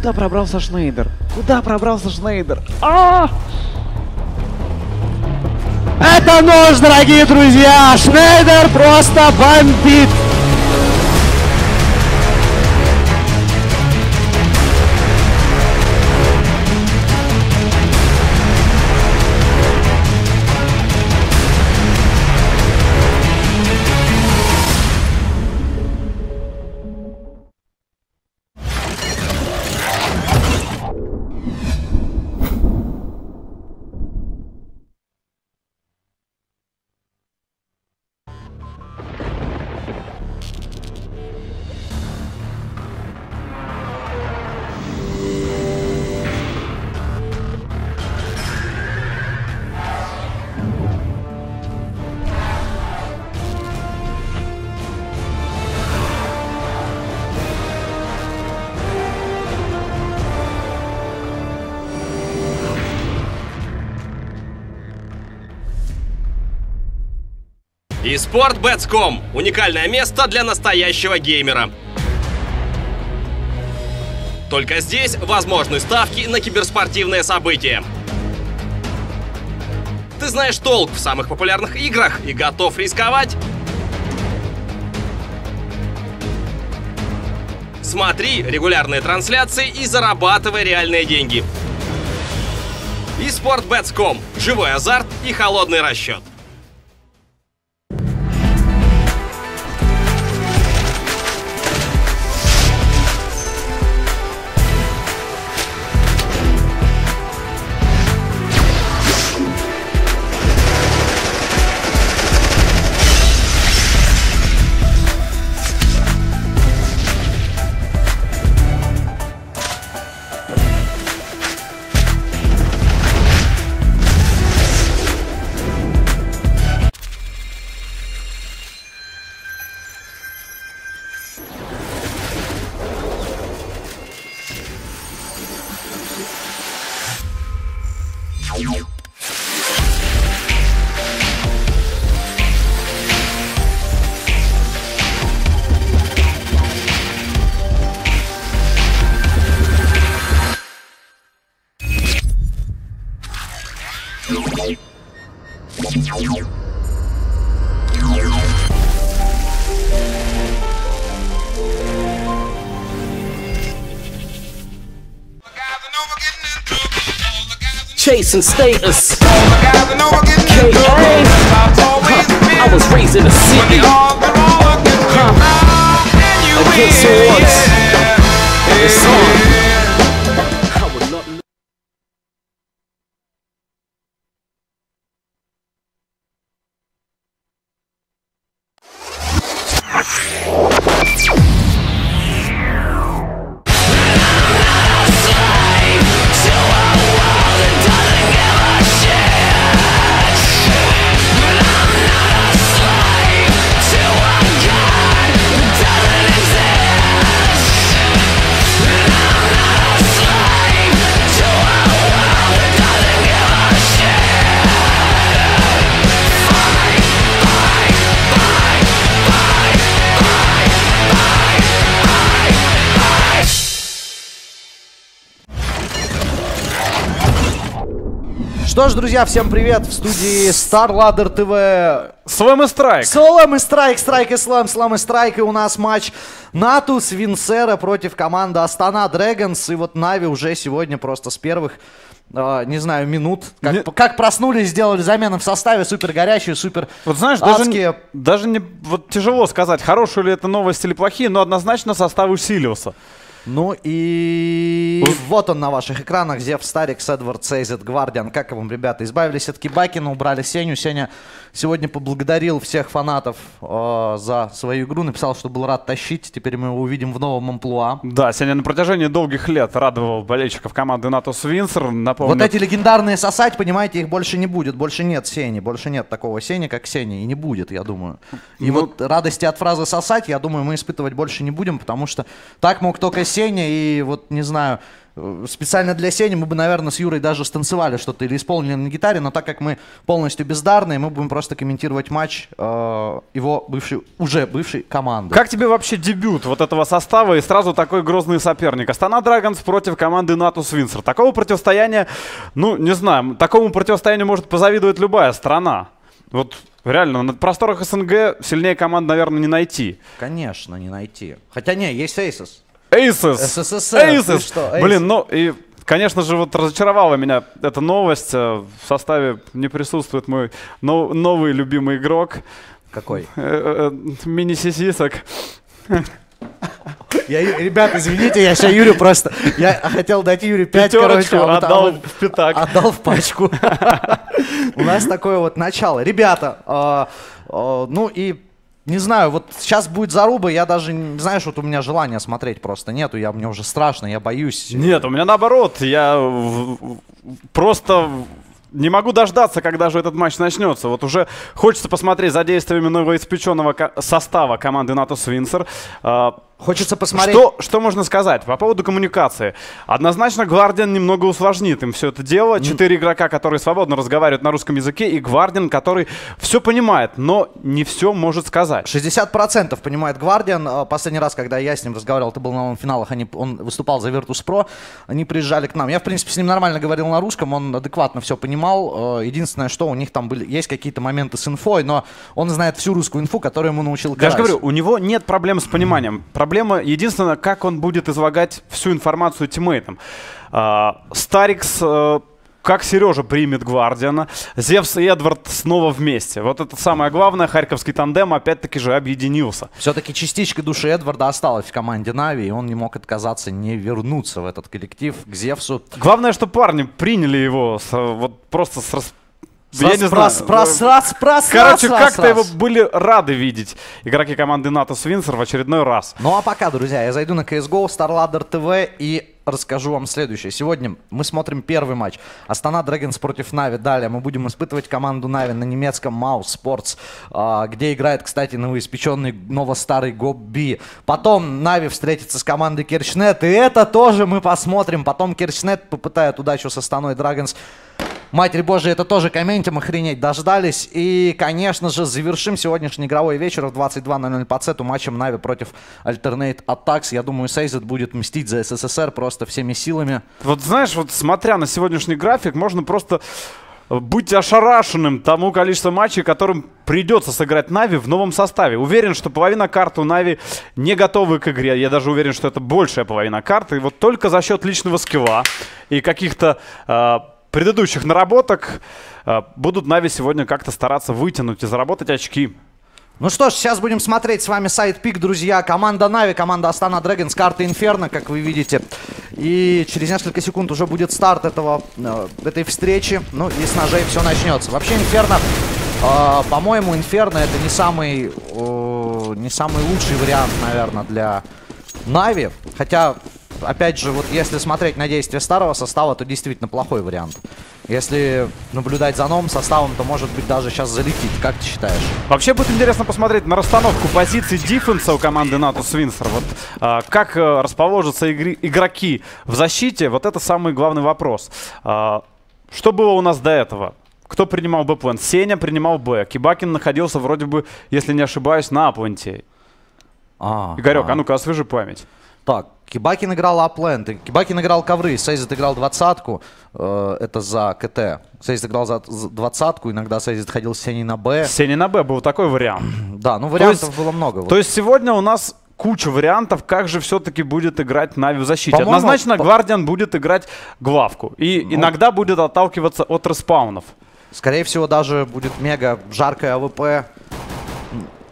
Куда пробрался Шнейдер. Куда пробрался Шнейдер? А! Это нож, дорогие друзья! Шнейдер просто бомбит! Sportbets.com – уникальное место для настоящего геймера. Только здесь возможны ставки на киберспортивные события. Ты знаешь толк в самых популярных играх и готов рисковать? Смотри регулярные трансляции и зарабатывай реальные деньги. И Sportbets.com – живой азарт и холодный расчет. Chasing status. K.A. Huh, I was raised in the city. Huh. Against odds. It's on. Что ж, друзья, всем привет! В студии StarLadder TV Слэм и Страйк. Слэм и Страйк, Страйк и Слэм, Слэм и Страйк. И у нас матч Natus Vincere против команды Astana Dragons. И вот Na'Vi уже сегодня просто с первых, э, не знаю, минут, как, Не- как проснулись, сделали замены в составе, супер горячие, супер Вот знаешь, даже, адские. не- даже не, вот тяжело сказать, хорошие ли это новости или плохие, но однозначно состав усилился. Ну и вот он на ваших экранах. Зев Старик, Эдвард Сейзет, Гвардиан. Как вам, ребята? Избавились от Кибакина, убрали Сеню. Сеня сегодня поблагодарил всех фанатов э, за свою игру. Написал, что был рад тащить. Теперь мы его увидим в новом амплуа. Да, сегодня на протяжении долгих лет радовал болельщиков команды НАТО Свинсер. Напомню, Вот эти легендарные сосать, понимаете, их больше не будет. Больше нет Сени. Больше нет такого Сени, как Сени. И не будет, я думаю. И Ну- вот радости от фразы сосать, я думаю, мы испытывать больше не будем, потому что так мог только Сеня. И вот, не знаю, специально для Сени мы бы, наверное, с Юрой даже станцевали что-то или исполнили на гитаре, но так как мы полностью бездарные, мы будем просто комментировать матч э, его бывшей, уже бывшей команды. Как тебе вообще дебют вот этого состава и сразу такой грозный соперник? Астана Драгонс против команды Натус Винсер. Такого противостояния, ну, не знаю, такому противостоянию может позавидовать любая страна. Вот реально, на просторах СНГ сильнее команд, наверное, не найти. Конечно, не найти. Хотя не, есть Эйсос. Эйсес! СССР, ты Эйсес! что, Эйсес? Блин, ну и, конечно же, вот разочаровала меня эта новость. Э, В составе не присутствует мой но- новый любимый игрок. Какой? Э, э, Мини-сисисок. Я, ребят, извините, я сейчас Юрю просто... Я хотел дать Юре 5, Пятерочку короче, а а отдал вот- в пятак. Отдал в пачку. У нас такое вот начало. Ребята, а, а, ну и не знаю, вот сейчас будет заруба, я даже, знаешь, вот у меня желания смотреть просто нету, я, мне уже страшно, я боюсь. Нет, у меня наоборот. Я просто не могу дождаться, когда же этот матч начнется. Вот уже хочется посмотреть за действиями новоиспеченного состава команды НАТО Свинсер. А, Хочется посмотреть... Что, что можно сказать по поводу коммуникации? Однозначно, Гвардиан немного усложнит им все это дело. Четыре игрока, которые свободно разговаривают на русском языке, и Гвардиан, который все понимает, но не все может сказать. 60% понимает Гвардиан. А, Последний раз, когда я с ним разговаривал, ты был на финалах, они, он выступал за Virtus.pro, они приезжали к нам. Я, в принципе, с ним нормально говорил на русском, он адекватно все понимал. Э, Единственное, что у них там были, есть какие-то моменты с инфой, но он знает всю русскую инфу, которую ему научил Я же говорю, у него нет проблем с пониманием. Проблема единственное, как он будет излагать всю информацию тиммейтам. А, Старикс, э, как Сережа примет Гвардиана, Зевс и Эдвард снова вместе. Вот это самое главное, Харьковский тандем опять-таки же объединился. Все-таки частичка души Эдварда осталась в команде Нави, и он не мог отказаться, не вернуться в этот коллектив к Зевсу. Главное, что парни приняли его с, э, вот просто с Я не знаю. Прос- Короче, как-то его были рады видеть игроки команды НАТО Свинсер в очередной раз. Ну а пока, друзья, я зайду на CSGO, StarLadder TV и расскажу вам следующее. Сегодня мы смотрим первый матч. Astana Dragons против Na'Vi. Далее мы будем испытывать команду Na'Vi на немецком mousesports, а, где играет, кстати, новоиспеченный, ново-старый gob b. Потом Na'Vi встретится с командой KerchNET, и это тоже мы посмотрим. Потом KerchNET попытает удачу с Астаной Dragons. Матерь Божия, это тоже комментим, охренеть, дождались. И, конечно же, завершим сегодняшний игровой вечер в 22.00 по CET у матчем Na'Vi против ALTERNATE aTTaX. Я думаю, Сейзет будет мстить за СССР просто всеми силами. Вот знаешь, вот смотря на сегодняшний график, можно просто быть ошарашенным тому количеству матчей, которым придется сыграть Нави в новом составе. Уверен, что половина карт у Нави не готовы к игре. Я даже уверен, что это большая половина карты. И вот только за счет личного skill а и каких-то э, предыдущих наработок э, будут Нави сегодня как-то стараться вытянуть и заработать очки. Ну что ж, сейчас будем смотреть с вами side pick, друзья. Команда Нави, команда Astana Dragons, карта Инферно, как вы видите. И через несколько секунд уже будет старт этого, э, этой встречи. Ну и с ножей все начнется. Вообще Инферно, э, по-моему, Инферно это не самый, не самый лучший вариант, наверное, для Нави. Хотя, опять же, вот если смотреть на действия старого состава, то действительно плохой вариант. Если наблюдать за новым составом, то может быть даже сейчас залетит. Как ты считаешь? Вообще будет интересно посмотреть на расстановку позиций дефенса у команды НАТО Свинсер. Вот а, как а, расположатся игры- игроки в защите, вот это самый главный вопрос. А, что было у нас до этого? Кто принимал Б plant? Сеня принимал Б. Кибакин находился вроде бы, если не ошибаюсь, на А plant е. А, Игорек, а. а ну-ка освежи память. Так, Кибакин играл А plant, Кибакин играл ковры, Сейзит играл двадцатку, э, это за КТ. Сейзит играл за двадцатку, иногда Сейзит ходил с Сеней на Б. Сеня на Б был такой вариант. Да, ну вариантов есть- было много. вот. То есть сегодня у нас куча вариантов, как же все-таки будет играть Нави в защите. Однозначно по- Гвардиан будет играть главку. И Ну. иногда будет отталкиваться от респаунов. Скорее всего, даже будет мега жаркая АВП.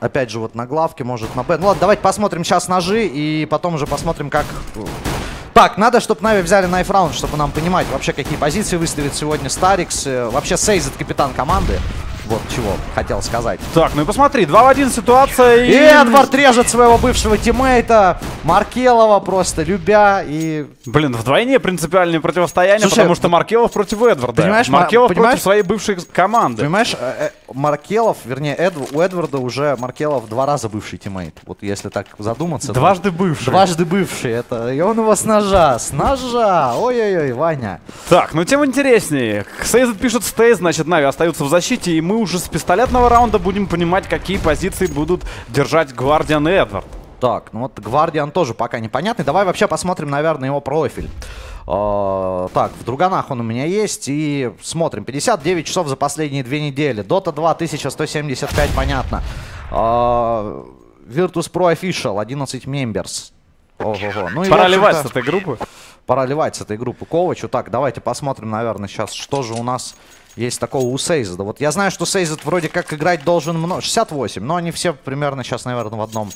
Опять же, вот на главке, может на Б. Ну ладно, давайте посмотрим сейчас ножи, и потом уже посмотрим, как... Так, надо, чтобы Нави взяли knife round, чтобы нам понимать вообще, какие позиции выставит сегодня Старикс. Э, Вообще, Сейзит капитан команды. Вот чего хотел сказать. Так, ну и посмотри, 2 в 1 ситуация. И Эдвард режет своего бывшего teammate а Маркелова просто любя и... Блин, вдвойне принципиальное противостояние, Слушай, потому что Маркелов против Эдварда. Понимаешь, Мар- Маркелов понимаешь- против своей бывшей команды. Понимаешь, э, э, Маркелов, вернее, Эдв- у Эдварда уже Маркелов два раза бывший teammate. Вот если так задуматься. то- Дважды бывший. Дважды бывший. Это... И он его с ножа, с ножа. Ой-ой-ой, Ваня. Так, ну тем интереснее. Сейзет пишет stay, значит, Нави остаются в защите, и мы уже с пистолетного раунда будем понимать, какие позиции будут держать Гвардиан и Эдвард. Так, ну вот Гвардиан тоже пока непонятный. Давай вообще посмотрим, наверное, его профиль. Э, так, в друганах он у меня есть. И смотрим. 59 часов за последние две недели. Дота 2, 1175, понятно. Э, Virtus Pro Official, 11 members. Ого-го. Ну Пора ливать с этой группы. Пора ливать с этой группы Ковачу. Так, давайте посмотрим, наверное, сейчас, что же у нас есть такого у Сейзда. Вот я знаю, что Сейзд вроде как играть должен много. 68, но они все примерно сейчас, наверное, в одном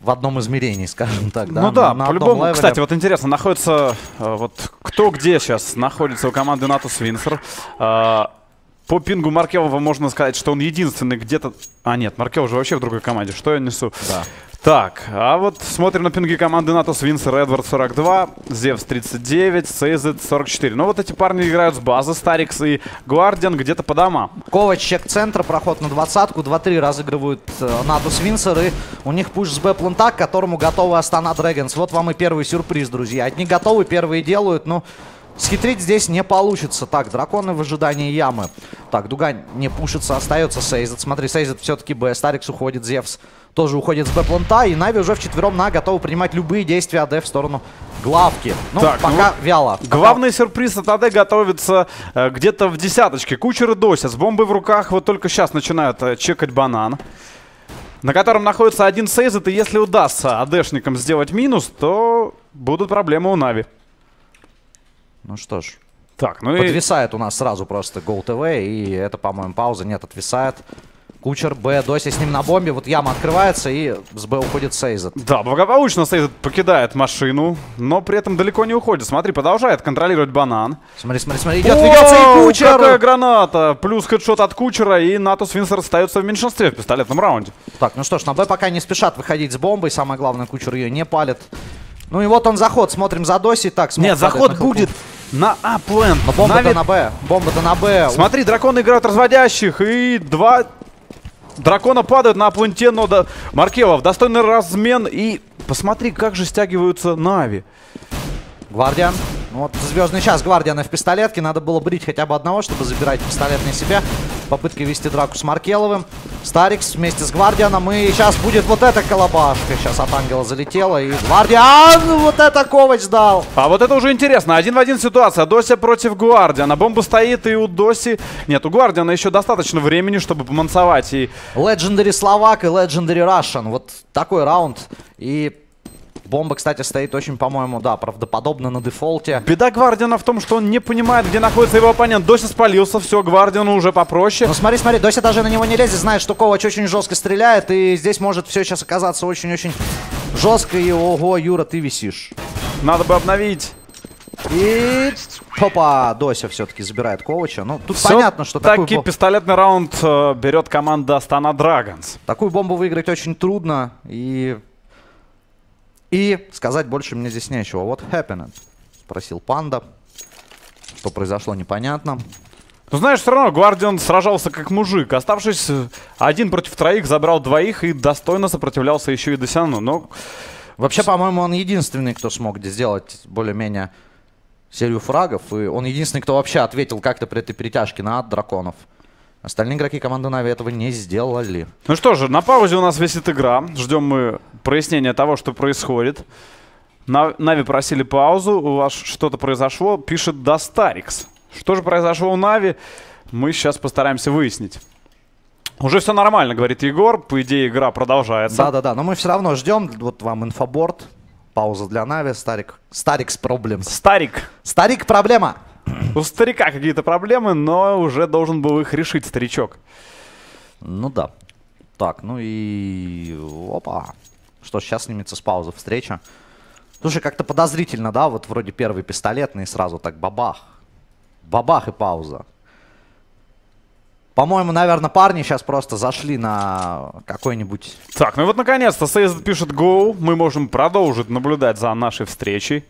в одном измерении, скажем так, да. ну да, по-любому. Кстати, вот интересно, находится э, вот кто где сейчас находится у команды НАТО Свинсер. Э, по пингу Маркелова можно сказать, что он единственный где-то... А нет, Маркел уже вообще в другой команде. Что я несу? Да. Так, а вот смотрим на пинги команды НАТО Свинсер, Эдвард 42, Зевс 39, Сейзет 44. Ну вот эти парни играют с базы, Старикс и Гвардиан где-то по домам. Ковач чек центра, проход на двадцатку, 2-3 разыгрывают э, Natus Vincere, и у них пуш с Б plant а, к которому готовы Astana Dragons. Вот вам и первый сюрприз, друзья. Одни готовы, первые делают, но схитрить здесь не получится. Так, драконы в ожидании ямы. Так, Дуга не пушится, остается Сейзет. Смотри, Сейзет все-таки Б, Старикс уходит, Зевс тоже уходит с Б plant а, и Нави уже вчетвером на готовы принимать любые действия АД в сторону главки. Ну, Так, ну пока вот вяло. Пока- Главный сюрприз от АД готовится э, где-то в десяточке. Кучер и Дося с бомбой в руках вот только сейчас начинают э, чекать банан. На котором находится один сейзет, и если удастся АДшникам сделать минус, то будут проблемы у Нави. Ну что ж, Так, ну и... Подвисает у нас сразу просто Go TV, и это, по-моему, пауза. Нет, отвисает. Кучер, Б, Дося с ним на бомбе. Вот яма открывается, и с Б уходит Сейзет. Да, благополучно Сейзет покидает машину, но при этом далеко не уходит. Смотри, продолжает контролировать банан. Смотри, смотри, смотри, идет, ведется и Кучер! Какая граната! Плюс хедшот от Кучера, и Натус Винсер остается в меньшинстве в пистолетном раунде. Так, ну что ж, на Б пока не спешат выходить с бомбой. Самое главное, Кучер ее не палит. Ну и вот он заход. Смотрим за Доси. Так, смог Нет, заход на хилку. На А плент. Но бомба-то Нави- на Б. Бомба-то на Б. Смотри, драконы играют разводящих, и два дракона падают на пленте, но да... Маркелов, достойный размен, и посмотри, как же стягиваются Нави. Гвардиан. Ну вот звездный час Гвардиана в пистолетке. Надо было брить хотя бы одного, чтобы забирать пистолет на себя. Попытка вести драку с Маркеловым. Старикс вместе с Гвардианом. И сейчас будет вот эта колобашка. Сейчас от ангела залетела. И Гвардиан! Вот это Ковач дал! А вот это уже интересно. Один в один ситуация. Дося против Гвардиана. Бомба стоит, и у Доси... Нет, у Гвардиана еще достаточно времени, чтобы помансовать. И Legendary Словак и Legendary Russian. Вот такой раунд. И бомба, кстати, стоит очень, по-моему, да, правдоподобно на дефолте. беда Гвардиана в том, что он не понимает, где находится его оппонент. Дося спалился, все, Гвардиану уже попроще. Ну смотри, смотри, Дося даже на него не лезет, знает, что Ковач очень жестко стреляет, и здесь может все сейчас оказаться очень-очень жестко, и ого, Юра, ты висишь. Надо бы обновить. И... Опа, Дося все-таки забирает Ковача. Ну, тут Всё понятно, что таки бо- пистолетный раунд э, берет команда Астана Драгонс. такую бомбу выиграть очень трудно, и... И сказать больше мне здесь нечего. Вот happened? Спросил Панда. Что произошло, непонятно. Ну, знаешь, все равно Гвардиан сражался как мужик. Оставшись э, один против троих, забрал двоих и достойно сопротивлялся еще и Досяну. Но Вообще, по-моему, он единственный, кто смог сделать более-менее серию фрагов. И он единственный, кто вообще ответил как-то при этой перетяжке на ад драконов. Остальные игроки команды Нави этого не сделали. Ну что же, на паузе у нас висит игра. Ждем мы прояснения того, что происходит. На- Нави просили паузу, у вас что-то произошло, пишет Достарикс. Что же произошло у Нави, мы сейчас постараемся выяснить. Уже все нормально, говорит Егор. По идее, игра продолжается. Да-да-да, но мы все равно ждем. Вот вам infoboard. Пауза для Нави. Старик. Starix problems. Старик. Старик проблема. У старика какие-то проблемы, но уже должен был их решить старичок. Ну да. Так, ну и... Опа. Что сейчас снимется с паузы встреча. Слушай, как-то подозрительно, да? Вот вроде первый пистолетный и сразу так бабах. Бабах и пауза. По-моему, наверное, парни сейчас просто зашли на какой-нибудь... Так, ну вот наконец-то Сейз пишет Go. Мы можем продолжить наблюдать за нашей встречей.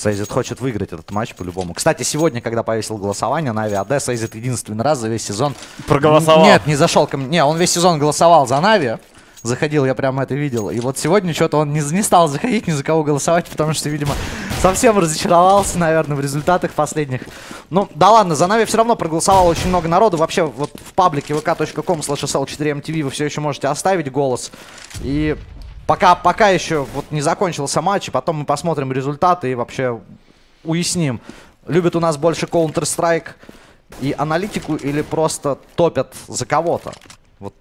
Сейзит хочет выиграть этот матч по-любому. Кстати, сегодня, когда повесил голосование на Ави Сейзит единственный раз за весь сезон... Проголосовал. Нет, не зашел ко мне. Не, он весь сезон голосовал за Нави. Заходил, я прямо это видел. И вот сегодня что-то он не, не стал заходить ни за кого голосовать, потому что, видимо, совсем разочаровался, наверное, в результатах последних. Ну, да ладно, за Нави все равно проголосовало очень много народу. Вообще, вот в паблике vk.com slash 4 mtv вы все еще можете оставить голос. И пока, пока еще вот не закончился матч, и потом мы посмотрим результаты и вообще уясним, любят у нас больше Counter-Strike и аналитику или просто топят за кого-то. Вот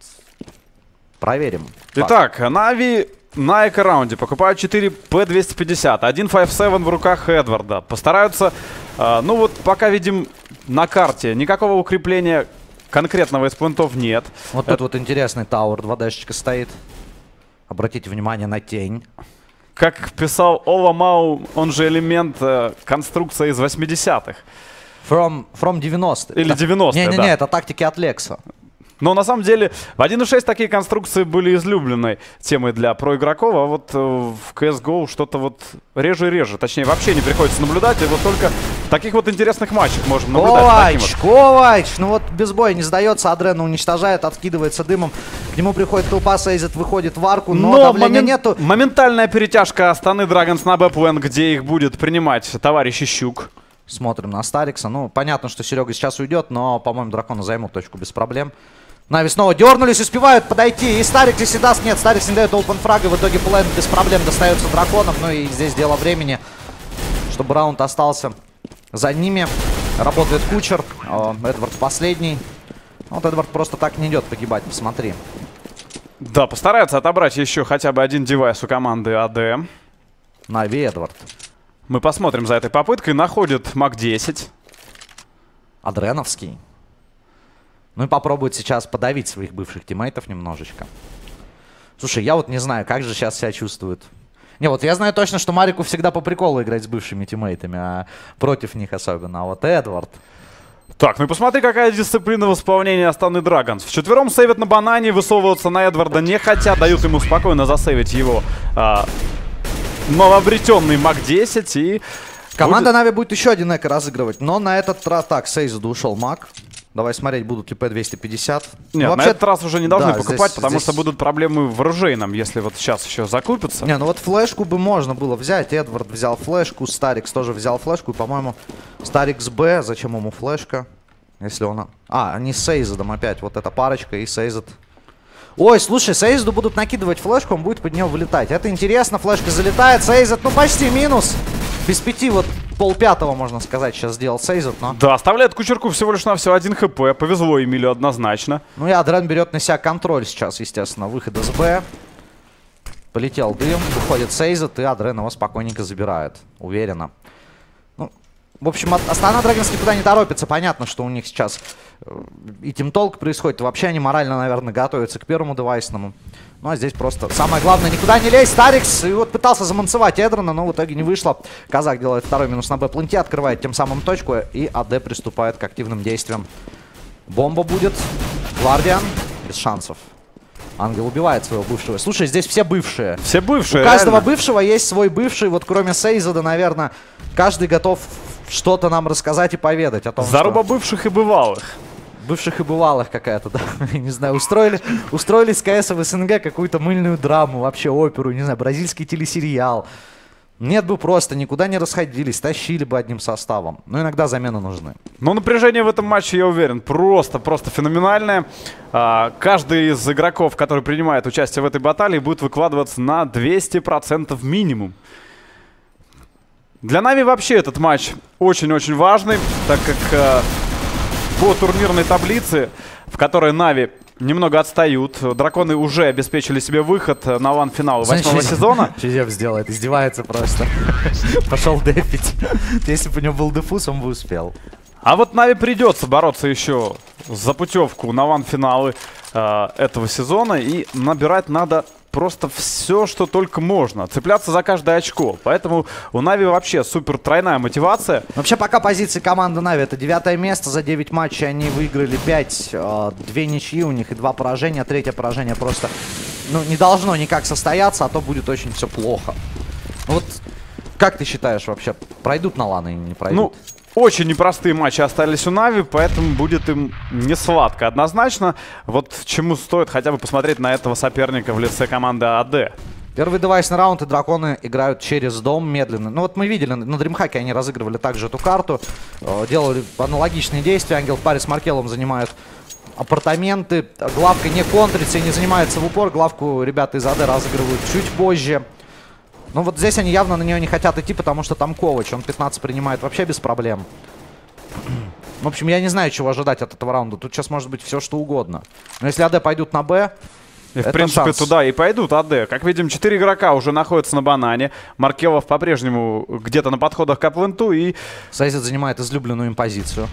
Проверим. Итак, Нави на эко-раунде покупают 4 P250. 1.57 в руках Эдварда. Постараются, э, ну вот пока видим на карте, никакого укрепления конкретного из пунктов нет. Вот тут вот интересный тауэр, 2D стоит. Обратите внимание на тень. Как писал Ова Мау, он же элемент э, конструкции из 80-х. From, from 90 Или 90-е, Не-не-не, да. это тактики от Лекса. Но на самом деле в 1.6 такие конструкции были излюбленной темой для проигроков, а вот э, в CSGO что-то вот реже и реже. Точнее, вообще не приходится наблюдать, и вот только таких вот интересных матчах можем наблюдать. Ковач, вот. Ковач! Ну вот без боя не сдается, Адрена уничтожает, откидывается дымом. К нему приходит толпа, Сейзет выходит в арку, но, но давления момент, нету. Моментальная перетяжка Астаны Драгонс на Бэплен, где их будет принимать товарищ Щук. Смотрим на Старикса. Ну, понятно, что Серега сейчас уйдет, но, по-моему, дракона займут точку без проблем. Нави снова дернулись, успевают подойти. И Старик здесь и даст. Нет, Старик не дает open фрага. В итоге план без проблем достается драконов. Ну и здесь дело времени, чтобы раунд остался за ними. Работает кучер. О, Эдвард последний. Вот Эдвард просто так не идет погибать, посмотри. Да, постарается отобрать еще хотя бы один девайс у команды АД. Нави Эдвард. Мы посмотрим за этой попыткой. Находит МАК-10. Адреновский. Ну и попробует сейчас подавить своих бывших teammate ов немножечко. Слушай, я вот не знаю, как же сейчас себя чувствует. Не, вот я знаю точно, что Марику всегда по приколу играть с бывшими teammate ами, а против них особенно. А вот Эдвард... Так, ну и посмотри, какая дисциплина в исполнении Астаны Драгонс. Вчетвером сейвят на банане, высовываться на Эдварда не хотят, дают ему спокойно засейвить его а, новообретенный МАК-10 и... Команда будет... Нави будет еще один эко разыгрывать, но на этот раз... Так, Сейзу ушел МАК. Давай смотреть, будут ли P250. Нет, ну, вообще... на этот раз уже не должны да, покупать, здесь, потому здесь... что будут проблемы в оружейном, если вот сейчас еще закупятся. Не, ну вот флешку бы можно было взять. Эдвард взял флешку, Старикс тоже взял флешку. И, по-моему, Старикс Б, зачем ему флешка? Если он... А, они с Сейзедом опять. Вот эта парочка и Сейзед. Ой, слушай, Сейзеду будут накидывать флешку, он будет под нее вылетать. Это интересно, флешка залетает. Сейзед, ну почти минус. Без пяти вот полпятого, можно сказать, сейчас сделал Сейзет, но... Да, оставляет Кучерку всего лишь на все один хп. Повезло Эмилю однозначно. Ну и Адрен берет на себя контроль сейчас, естественно. Выход из Б. Полетел дым, выходит Сейзет, и Адрен его спокойненько забирает. Уверенно. В общем, Астана Драгонс никуда не торопится. Понятно, что у них сейчас э, и тем толк происходит. Вообще они морально, наверное, готовятся к первому девайсному. Ну а здесь просто самое главное никуда не лезть. Старикс и вот пытался заманцевать Эдрона, но в итоге не вышло. Казак делает второй минус на Б-планте, открывает тем самым точку. И АД приступает к активным действиям. Бомба будет. Гвардиан без шансов. Ангел убивает своего бывшего. Слушай, здесь все бывшие. Все бывшие, У каждого реально. бывшего есть свой бывший. Вот кроме Сейзада, наверное, каждый готов что-то нам рассказать и поведать о том, Заруба что... бывших и бывалых бывших и бывалых какая-то, да, не знаю, устроили, устроили с КС в СНГ какую-то мыльную драму, вообще оперу, не знаю, бразильский телесериал. Нет бы просто, никуда не расходились, тащили бы одним составом. Но иногда замены нужны. Ну, напряжение в этом матче, я уверен, просто, просто феноменальное. А, каждый из игроков, который принимает участие в этой баталии, будет выкладываться на 200% минимум. Для Нави вообще этот матч очень-очень важный, так как а, по турнирной таблице, в которой Нави немного отстают. Драконы уже обеспечили себе выход на ван-финал восьмого сезона. Чизев сделает, издевается просто. Пошел дефить. Если бы у него был дефус, он бы успел. А вот Нави придется бороться еще за путевку на ван-финалы э, этого сезона. И набирать надо просто все, что только можно. Цепляться за каждое очко. Поэтому у Нави вообще супер тройная мотивация. Вообще, пока позиции команды Нави это девятое место. За 9 матчей они выиграли 5. Две ничьи у них и два поражения. Третье поражение просто ну, не должно никак состояться, а то будет очень все плохо. Вот как ты считаешь вообще, пройдут на ланы или не пройдут? Ну, очень непростые матчи остались у Нави, поэтому будет им не сладко однозначно. Вот чему стоит хотя бы посмотреть на этого соперника в лице команды АД. Первый девайсный раунд и драконы играют через дом медленно. Ну вот мы видели, на Дримхаке они разыгрывали также эту карту. э, Делали аналогичные действия. Ангел в паре с Маркелом занимают апартаменты. Главка не контрится и не занимается в упор. Главку ребята из АД разыгрывают чуть позже. Ну вот здесь они явно на нее не хотят идти, потому что там Ковач. Он 15 принимает вообще без проблем. В общем, я не знаю, чего ожидать от этого раунда. Тут сейчас может быть все, что угодно. Но если АД пойдут на Б, И, в Это принципе, шанс. туда и пойдут АД. Как видим, 4 игрока уже находятся на банане. Маркелов по-прежнему где-то на подходах к апленту. И Сайзет занимает излюбленную им позицию.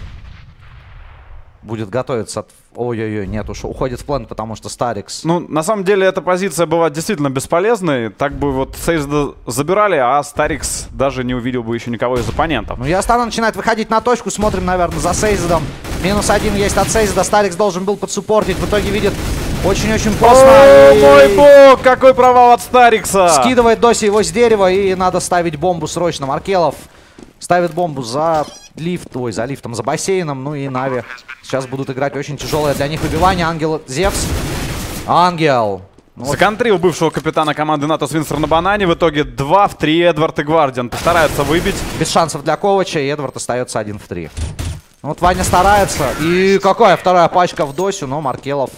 Будет готовиться от... Ой-ой-ой, нет уж, уходит в план, потому что Старикс... Ну, на самом деле, эта позиция была действительно бесполезной. Так бы вот Сейзда забирали, а Старикс даже не увидел бы еще никого из оппонентов. Ну, Ястана начинает выходить на точку. Смотрим, наверное, за Сейзедом. Минус один есть от Сейзеда. Старикс должен был подсуппортить. В итоге видит очень-очень поздно. О, И мой бог, какой провал от Старикса! Скидывает Доси его с дерева. И надо ставить бомбу срочно. Маркелов ставит бомбу за лифт. Ой, за лифтом, за бассейном. Ну и Нави сейчас будут играть очень тяжелое для них выбивание. Ангел Зевс. Ангел. Ну, Законтрил бывшего капитана команды НАТО Свинстер на банане. В итоге 2 в 3 Эдвард и Гвардиан постараются выбить. Без шансов для Ковача, и Эдвард остается один в три. Ну Вот Ваня старается. И какая вторая пачка в Досю, но Маркелов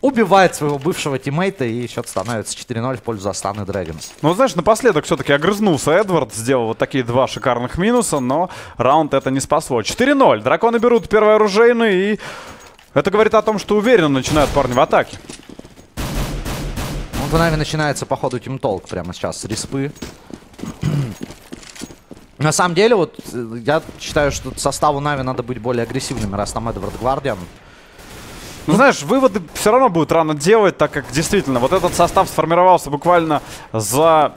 убивает своего бывшего teammate а, и счет становится 4-0 в пользу Астаны Dragons. Ну, знаешь, напоследок все-таки огрызнулся Эдвард, сделал вот такие два шикарных минуса, но раунд это не спасло. 4-0. Драконы берут первый оружейный, и это говорит о том, что уверенно начинают парни в атаке. Вот у Нави начинается, походу, teamtalk прямо сейчас с респы. На самом деле, вот, э, я считаю, что составу Нави надо быть более агрессивными, раз там Эдвард Гвардиан. Ну, знаешь, выводы все равно будет рано делать, так как действительно вот этот состав сформировался буквально за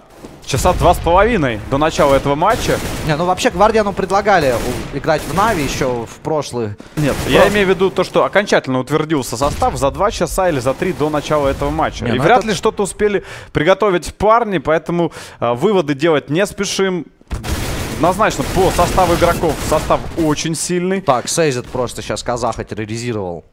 часа два с половиной до начала этого матча. Не, ну вообще Гвардиану предлагали играть в Нави еще в прошлый. Нет, я имею в виду то, что окончательно утвердился состав за два часа или за три до начала этого матча. Не, И ну вряд это- ли что-то успели приготовить парни, поэтому а, выводы делать не спешим. Однозначно, по составу игроков состав очень сильный. Так, Сейзет просто сейчас казаха терроризировал.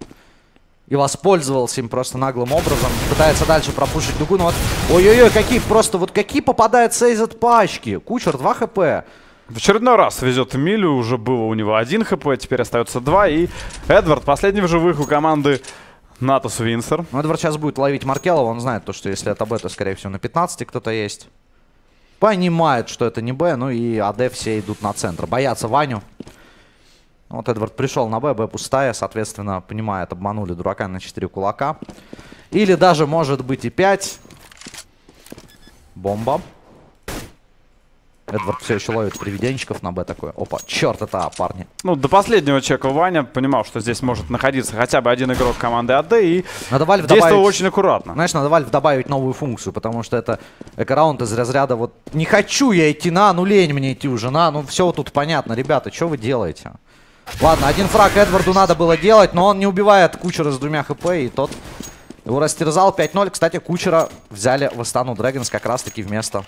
И воспользовался им просто наглым образом. Пытается дальше пропушить дугу, но вот... Ой-ой-ой, какие просто... Вот какие попадают Сейзет пачки. Кучер 2 хп. В очередной раз везет Эмилию, уже было у него один хп, теперь остается два. И Эдвард, последний в живых у команды Натус Винсер. Ну, Эдвард сейчас будет ловить Маркелова. Он знает то, что если это Б, то, скорее всего, на 15 кто-то есть. Понимает, что это не Б. Ну и АД все идут на центр. Боятся Ваню. Вот Эдвард пришел на Б, Б пустая, соответственно, понимает, обманули дурака на 4 кулака. Или даже, может быть, и 5. Бомба. Эдвард все еще ловит привиденчиков на Б такой. Опа, черт, это парни. Ну, до последнего чека Ваня понимал, что здесь может находиться хотя бы один игрок команды АД и Надо Вальв действовал добавить... очень аккуратно. Знаешь, надо Valve добавить новую функцию, потому что это эко-раунд из разряда вот не хочу я идти на, ну лень мне идти уже на, ну все тут понятно, ребята, что вы делаете? Ладно, один фраг Эдварду надо было делать, но он не убивает Кучера с двумя хп, и тот его растерзал 5-0. Кстати, Кучера взяли в Астану Dragons как раз-таки вместо...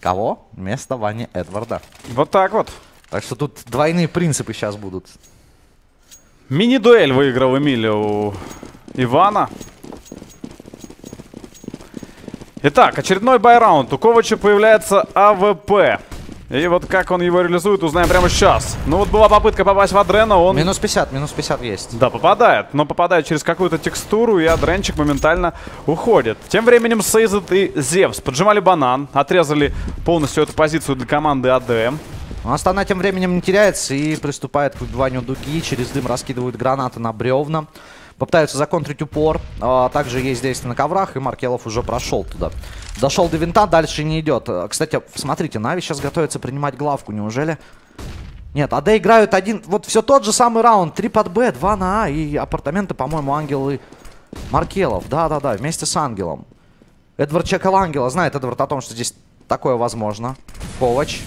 Кого? Вместо Вани Эдварда. Вот так вот. Так что тут двойные принципы сейчас будут. Мини-дуэль выиграл Эмиль у Ивана. Итак, очередной buy round. У Ковача появляется АВП. И вот как он его реализует, узнаем прямо сейчас. Ну вот была попытка попасть в Адрена, он... Минус 50, минус 50 есть. Да, попадает, но попадает через какую-то текстуру, и Адренчик моментально уходит. Тем временем Сейзет и Зевс поджимали банан, отрезали полностью эту позицию для команды АД. Ну, Астана тем временем не теряется и приступает к выбиванию дуги. Через дым раскидывают гранаты на бревна. Попытаются законтрить упор. А, также есть действие на коврах, и Маркелов уже прошел туда. Дошел до винта, дальше не идет. Кстати, смотрите, Нави сейчас готовится принимать главку. Неужели... Нет, АД играют один... Вот все тот же самый раунд. 3 под Б, 2 на А. И апартаменты, по-моему, Ангел и Маркелов. Да-да-да, вместе с Ангелом. Эдвард чекал ангела. Знает Эдвард о том, что здесь такое возможно. Ковач.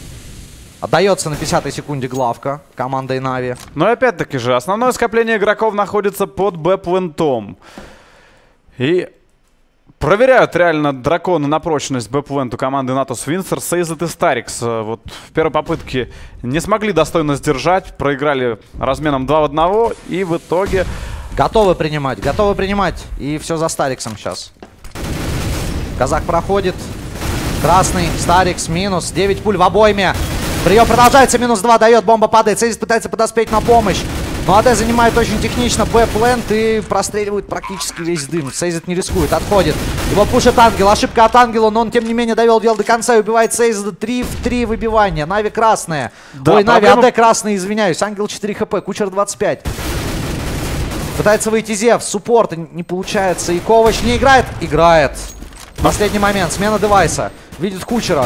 Отдается на 50 секунде главка командой Нави. Но и опять-таки же, основное скопление игроков находится под бэпвентом. И проверяют реально драконы на прочность Б plant у команды Natus Vincere, Сейзет и Старикс. Э, Вот в первой попытке не смогли достойно сдержать, проиграли разменом 2 в 1, и в итоге... Готовы принимать, готовы принимать. И все за Стариксом сейчас. Казак проходит. Красный, Старикс, минус. 9 пуль в обойме. Прием продолжается, минус 2 дает, бомба падает. Сейзит пытается подоспеть на помощь. Но АД занимает очень технично Б plant и простреливает практически весь дым. Сейзит не рискует, отходит. Его пушит Ангел, ошибка от Ангела, но он тем не менее довел дело до конца и убивает Сейзита. 3 в 3 выбивания. Нави красная. Да, Ой, Нави, проблема- АД красный, извиняюсь. Ангел 4 хп, Кучер 25. Пытается выйти Зевс, support а не получается. И Ковач не играет? Играет. Последний момент, смена девайса. Видит Кучера.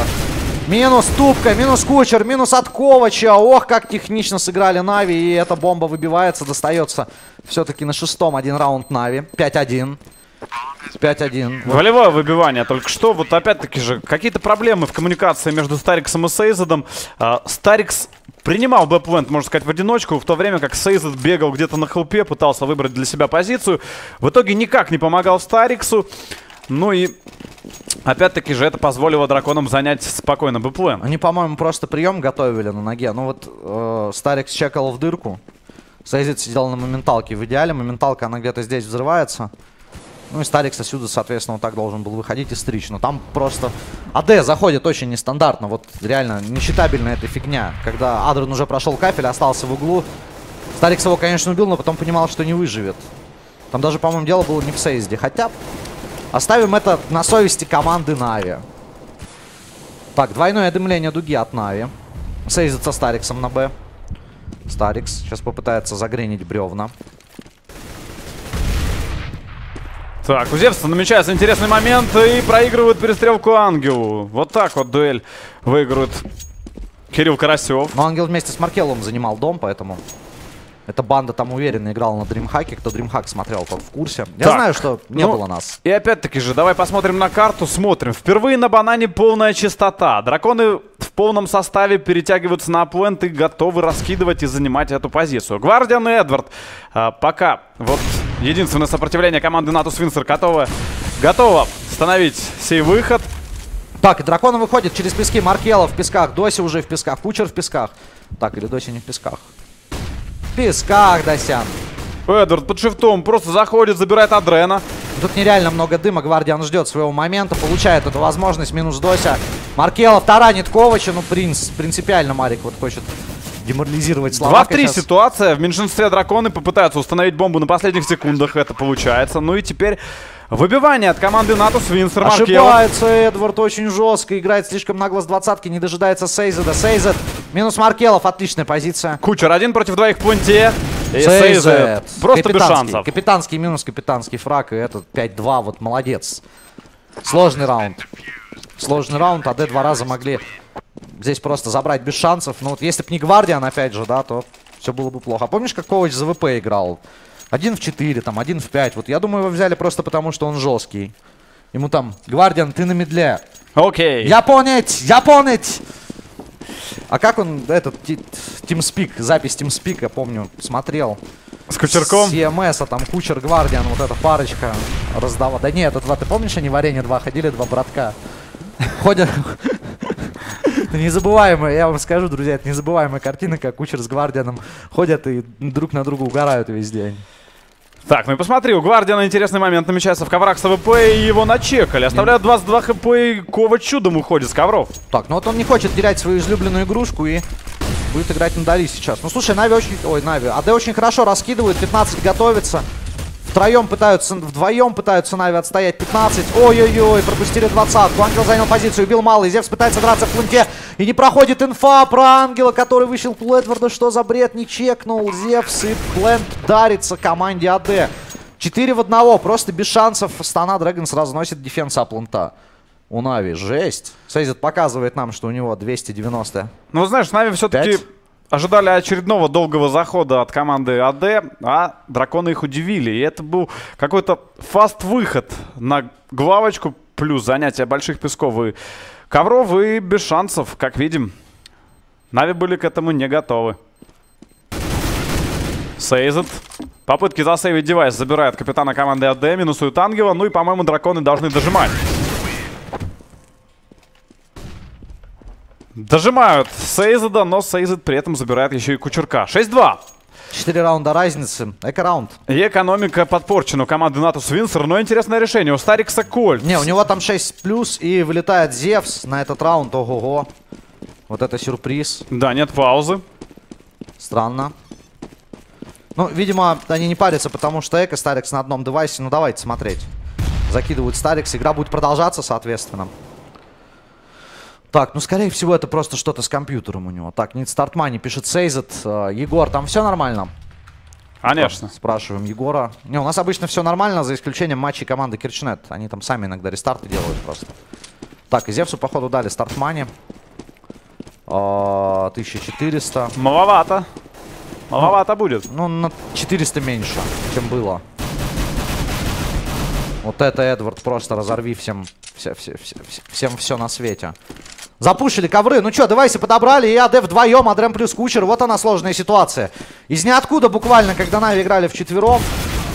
Минус Тупка, минус Кучер, минус от Ковача. Ох, как технично сыграли Нави. И эта бомба выбивается, достается все-таки на шестом один раунд Нави. 5-1. 5-1. Волевое выбивание только что. Вот опять-таки же какие-то проблемы в коммуникации между Стариксом и Сейзедом. А, Старикс принимал Б plant, можно сказать, в одиночку, в то время как Сейзед бегал где-то на help е, пытался выбрать для себя позицию. В итоге никак не помогал Стариксу. Ну и опять-таки же это позволило драконам занять спокойно Б plant. Они, по-моему, просто прием готовили на ноге. Ну вот э, Старикс чекал в дырку. Сейзит сидел на моменталке. В идеале моменталка, она где-то здесь взрывается. Ну и Старикс отсюда, соответственно, вот так должен был выходить и стричь. Но там просто... АД заходит очень нестандартно. Вот реально нечитабельная эта фигня. Когда Адрен уже прошел кафель, остался в углу. Старикс его, конечно, убил, но потом понимал, что не выживет. Там даже, по-моему, дело было не в Сейзде. Хотя оставим это на совести команды Нави. Так, двойное дымление дуги от Нави. Сейзит со Стариксом на Б. Старикс сейчас попытается загренить бревна. Так, у Зевса намечается интересный момент и проигрывает перестрелку Ангелу. Вот так вот дуэль выигрывает Кирилл Карасев. Но Ангел вместе с Маркелом занимал дом, поэтому... Эта банда там уверенно играла на Дримхаке. Кто Дримхак смотрел, тот в курсе. Я Так, знаю, что не ну, было нас. И опять-таки же, давай посмотрим на карту, смотрим. Впервые на банане полная чистота. Драконы в полном составе перетягиваются на аплент и готовы раскидывать и занимать эту позицию. Гвардиан и Эдвард а, пока вот единственное сопротивление команды Натус Винсер готовы, готово становить сей выход. Так, и драконы выходит через пески. Маркела в песках. Доси уже в песках. Кучер в песках. Так, или Доси не в песках. В песках, Досян. Эдвард под шифтом просто заходит, забирает Адрена. Тут нереально много дыма. Гвардиан ждет своего момента. Получает эту возможность. Минус Дося. Маркелов таранит Ковача. Ну, принц, принципиально Марик вот хочет деморализировать 2 в Словака 3 сейчас. ситуация. В меньшинстве драконы попытаются установить бомбу на последних секундах. Это получается. Ну и теперь выбивание от команды Натус Винсер. Ошибается Эдвард очень жестко. Играет слишком нагло с двадцатки. Не дожидается Сейзеда. Сейзед. Минус Маркелов. Отличная позиция. Кучер один против двоих в пункте. И Сейзет. Просто без шансов. Капитанский минус, капитанский фраг. И этот 5-2. Вот молодец. Сложный раунд. Сложный раунд. АД два раза могли здесь просто забрать без шансов. Ну вот если бы не Гвардиан, опять же, да, то все было бы плохо. А помнишь, как Ковач за ВП играл? Один в 4, там, один в 5. Вот я думаю, его взяли просто потому, что он жесткий. Ему там, Гвардиан, ты на медле. Окей. Я понять, я понять. А как он, этот, TeamSpeak, запись TeamSpeak, я помню, смотрел. С Кучерком. CMS, а там Кучер, Гвардиан, вот эта парочка раздавала. Да нет, это два, ты помнишь, они в арене два ходили, два братка. Ходят... Это незабываемая, я вам скажу, друзья, это незабываемая картина, как Кучер с Гвардианом ходят и друг на друга угорают весь день. Так, ну и посмотри, у Гвардиана интересный момент намечается в коврах с АВП, и его начекали. Оставляют 22 хп, и Кова чудом уходит с ковров. Так, ну вот он не хочет терять свою излюбленную игрушку и будет играть на Дали сейчас. Ну слушай, Нави очень... Ой, Нави. АД очень хорошо раскидывает, 15 готовится. Втроем пытаются, вдвоем пытаются Нави отстоять 15. Ой-ой-ой, пропустили 20. Ангел занял позицию, убил малый. Зевс пытается драться в планке. И не проходит инфа про Ангела, который вышел у Эдварда. Что за бред? Не чекнул Зевс. И plant дарится команде АД. 4 в 1. Просто без шансов. Astana Dragons разносит defense A планта. У Нави жесть. Сейзет показывает нам, что у него 290. Ну, знаешь, Нави все-таки. Ожидали очередного долгого захода от команды АД, а драконы их удивили. И это был какой-то фаст-выход на главочку, плюс занятия больших песков и ковров, и без шансов, как видим. Нави были к этому не готовы. Сейзет. Попытки засейвить девайс забирает капитана команды АД, минусует Ангела. Ну и, по-моему, драконы должны дожимать. Дожимают Сейзеда, но Сейзед при этом забирает еще и Кучерка. 6-2. Четыре раунда разницы. Эко-раунд. И экономика подпорчена у команды Натус Винсер, но интересное решение. У Старикса Кольт. Не, у него там 6 плюс и вылетает Зевс на этот раунд. Ого-го. Вот это сюрприз. Да, нет паузы. Странно. Ну, видимо, они не парятся, потому что Эко, Старикс на одном девайсе. Ну, давайте смотреть. Закидывают Старикс. Игра будет продолжаться, соответственно. Так, ну, скорее всего, это просто что-то с компьютером у него. Так, нет стартмани, пишет Сейзет. Э, Егор, там все нормально? Конечно. Спрашиваем Егора. Не, у нас обычно все нормально, за исключением матчей команды Кирчнет. Они там сами иногда рестарты делают просто. Так, и Зевсу, походу, дали стартмани. А, 1400. Маловато. Маловато будет. Ну, на 400 меньше, чем было. Вот это, Эдвард, просто разорви всем, все, все, все, все- всем все на свете. Запушили ковры. Ну что, девайсы подобрали. И АД вдвоем, Адрем плюс Кучер. Вот она сложная ситуация. Из ниоткуда буквально, когда Нави играли вчетвером.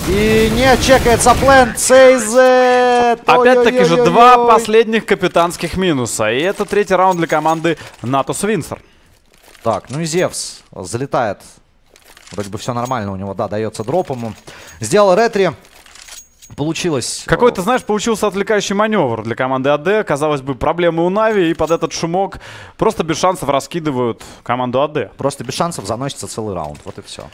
И не чекается плент. Сейзет. Опять-таки же два последних капитанских минуса. И это третий раунд для команды Натус Винсер. Так, ну и Зевс залетает. Вроде бы все нормально у него, да, дается drop ему. Сделал retry. Получилось. Какой, ты знаешь, получился отвлекающий маневр для команды АД. Казалось бы, проблемы у Нави, и под этот шумок просто без шансов раскидывают команду АД. Просто без шансов заносится целый раунд. Вот и все.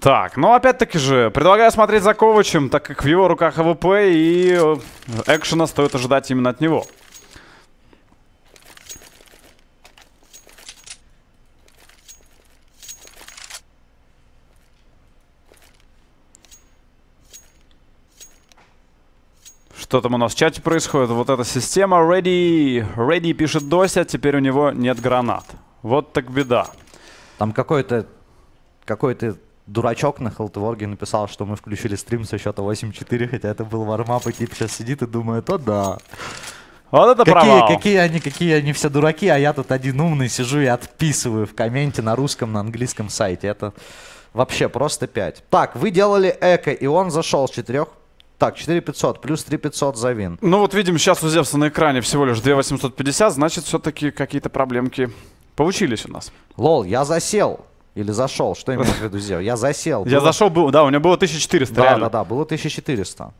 Так, ну опять-таки же, предлагаю смотреть за Ковачем, так как в его руках АВП, и э, экшена стоит ожидать именно от него. Что там у нас в чате происходит? Вот эта система. Ready, ready пишет Дося, теперь у него нет гранат. Вот так беда. Там какой-то какой-то дурачок на Хелтворге написал, что мы включили стрим со счета 8-4, хотя это был вармап, и тип сейчас сидит и думает, о да. Вот это Какие, провал. какие они, какие они все дураки, а я тут один умный сижу и отписываю в комменте на русском, на английском сайте. Это вообще просто 5. Так, вы делали эко, и он зашел с 4. Так, 4500 плюс 3500 за вин. Ну вот видим, сейчас у Зевса на экране всего лишь 2850, значит все-таки какие-то проблемки получились у нас. Лол, я засел. Или зашел, что имеешь в виду Зев? Я засел. Я Было- зашел, был, да, у него было 1400, Да, реально. да, да, было 1400.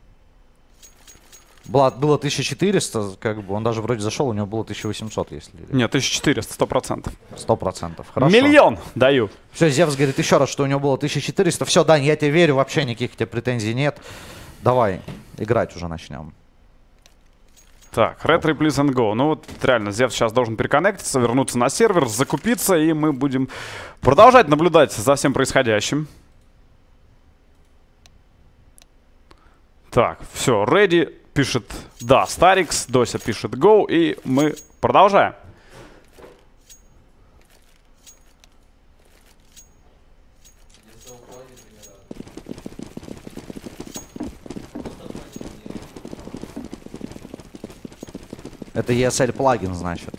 Было, было 1400, как бы, он даже вроде зашел, у него было 1800, если... Нет, 1400, сто процентов. Сто процентов, хорошо. Миллион даю. Все, Зевс говорит еще раз, что у него было 1400. Все, Дань, я тебе верю, вообще никаких тебе претензий нет. Давай, играть уже начнем. Так, Red Replace and Go. Ну вот реально, Зевс сейчас должен переконнектиться, вернуться на сервер, закупиться, и мы будем продолжать наблюдать за всем происходящим. Так, все, Ready пишет да, Старикс, Дося пишет Go, и мы продолжаем. Это ESL плагин, значит.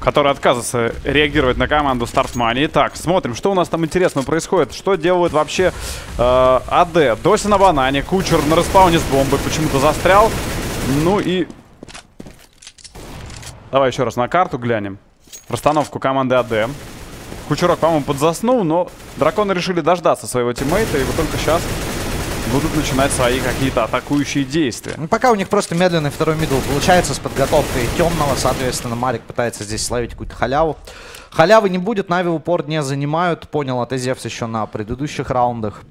который отказывается реагировать на команду Start Money. Так, смотрим, что у нас там интересного происходит. Что делают вообще э, АД? Дося на банане, Кучер на респауне с бомбой почему-то застрял. Ну и... Давай еще раз на карту глянем. Расстановку команды АД. Кучерок, по-моему, подзаснул, но драконы решили дождаться своего тиммейта, и вот только сейчас будут начинать свои какие-то атакующие действия. Ну, пока у них просто медленный второй middle получается с подготовкой темного. Соответственно, Марик пытается здесь словить какую-то халяву. Халявы не будет, Нави упор не занимают. Понял это Зевс еще на предыдущих раундах.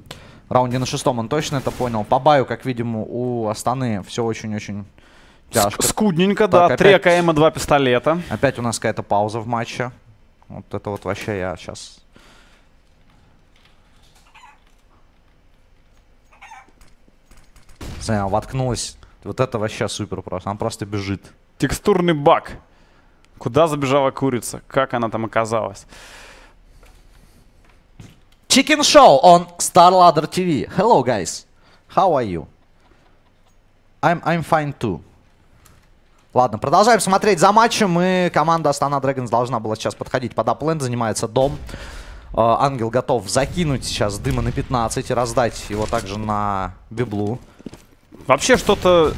Раунде на шестом он точно это понял. По баю, как видим, у Астаны все очень-очень тяжко. Скудненько, Так, да. Три АКМ, два пистолета. Опять у нас какая-то пауза в матче. Вот это вот вообще я сейчас... Смотри, она воткнулась. Вот это вообще супер просто. Она просто бежит. Текстурный баг. Куда забежала курица? Как она там оказалась? Chicken Show on Star Ladder TV. Hello, guys. How are you? I'm, I'm fine too. Ладно, продолжаем смотреть за матчем. И команда Астана Драгонс должна была сейчас подходить под аплен. Занимается дом. Э, Ангел готов закинуть сейчас дыма на 15 и раздать его также на библу. Вообще что-то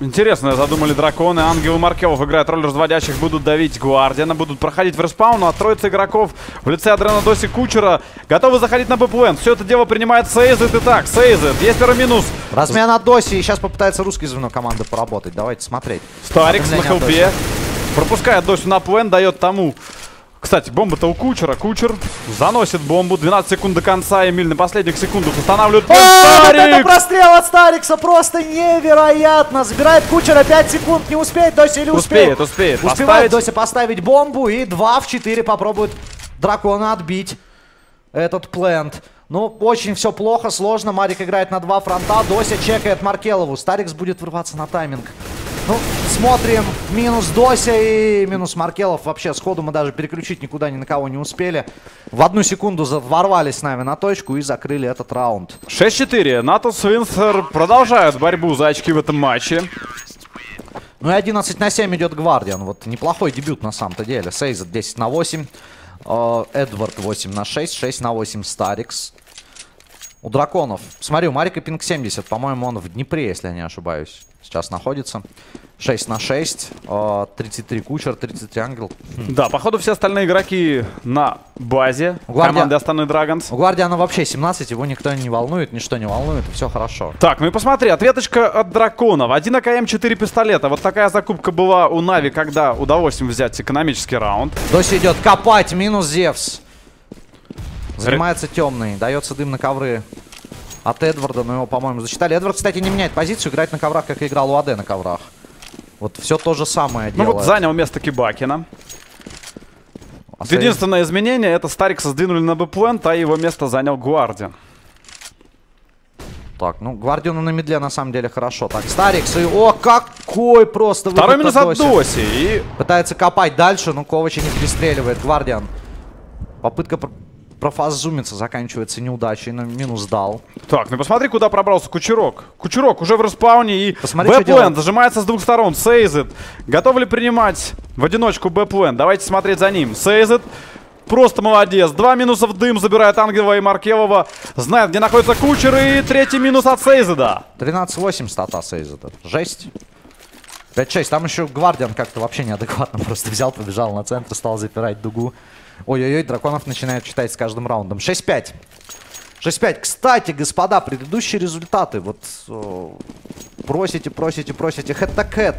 интересное задумали драконы. Ангел и Маркелов играют роль разводящих, будут давить Гвардиана, будут проходить в респаун, а троица игроков в лице Адрена Доси Кучера готовы заходить на B plant. Все это дело принимает Сейзет. Итак, Сейзет, есть минус. Размен от Доси. И сейчас попытается русский звено команды поработать. Давайте смотреть. Старикс на хелпе. Пропускает Досю на plant, дает тому. Кстати, бомба-то у Кучера. Кучер заносит бомбу. 12 секунд до конца. Эмиль на последних секундах устанавливает. О, вот это прострел от Старикса просто невероятно. Забирает кучера 5 секунд. Не успеет Доси или успеет? Успеет, успеет. Успевает Поставить. Дося поставить бомбу. И 2 в 4 попробует дракона отбить этот плент. Ну, очень все плохо, сложно. Марик играет на два фронта. Дося чекает Маркелову. Старикс будет врываться на тайминг. Ну, смотрим. Минус Дося и минус Маркелов. Вообще, сходу мы даже переключить никуда ни на кого не успели. В одну секунду ворвались с нами на точку и закрыли этот раунд. 6-4. Натус Винсер продолжают борьбу за очки в этом матче. Ну и 11 на 7 идет Гвардиан. Вот неплохой дебют на самом-то деле. Сейзет 10 на 8. э, Эдвард 8 на 6. 6 на 8 Старикс. У драконов. Смотри, у Марика пинг 70. По-моему, он в Днепре, если я не ошибаюсь. Сейчас находится. 6 на 6. э, 33 Кучер, 33 Ангел. Да, походу все остальные игроки на базе Гвардия- команды Астаны Драгонс. У Гвардиана вообще 17. Его никто не волнует, ничто не волнует. Все хорошо. Так, ну и посмотри, ответочка от драконов. 1 АКМ, 4 пистолета. Вот такая закупка была у Нави, когда удалось им взять экономический раунд. Доси идет копать. Минус Зевс. Занимается темный. Дается дым на ковры от Эдварда, но его, по-моему, засчитали. Эдвард, кстати, не меняет позицию, играет на коврах, как и играл у АД на коврах. Вот все то же самое Ну делает. вот занял место Кибакина. А Единственное изменение, это Старикса сдвинули на бэплент, а его место занял Гвардиан. Так, ну, Гвардиону на медле на самом деле хорошо. Так, Старикс, и о, какой просто Второй минус от Доси. Доси. И Пытается копать дальше, но Ковача не перестреливает. Гвардиан. Попытка пр- профазумиться заканчивается неудачей, но минус дал. Так, ну посмотри, куда пробрался Кучерок. Кучерок уже в респауне и делает. зажимается с двух сторон. Сейзет готов ли принимать в одиночку Бэплен? Давайте смотреть за ним. Сейзет просто молодец. Два минуса в дым забирает Ангелова и Маркелова. Знает, где находится Кучер и третий минус от Сейзеда. 13-8 стата Сейзета. Жесть. 5-6. Там еще Гвардиан как-то вообще неадекватно просто взял, побежал на центр, стал запирать дугу. Ой-ой-ой, драконов начинают читать с каждым раундом. 6-5. 6-5. Кстати, господа, предыдущие результаты. Вот э, просите, просите, просите. Хэт-то-хэт.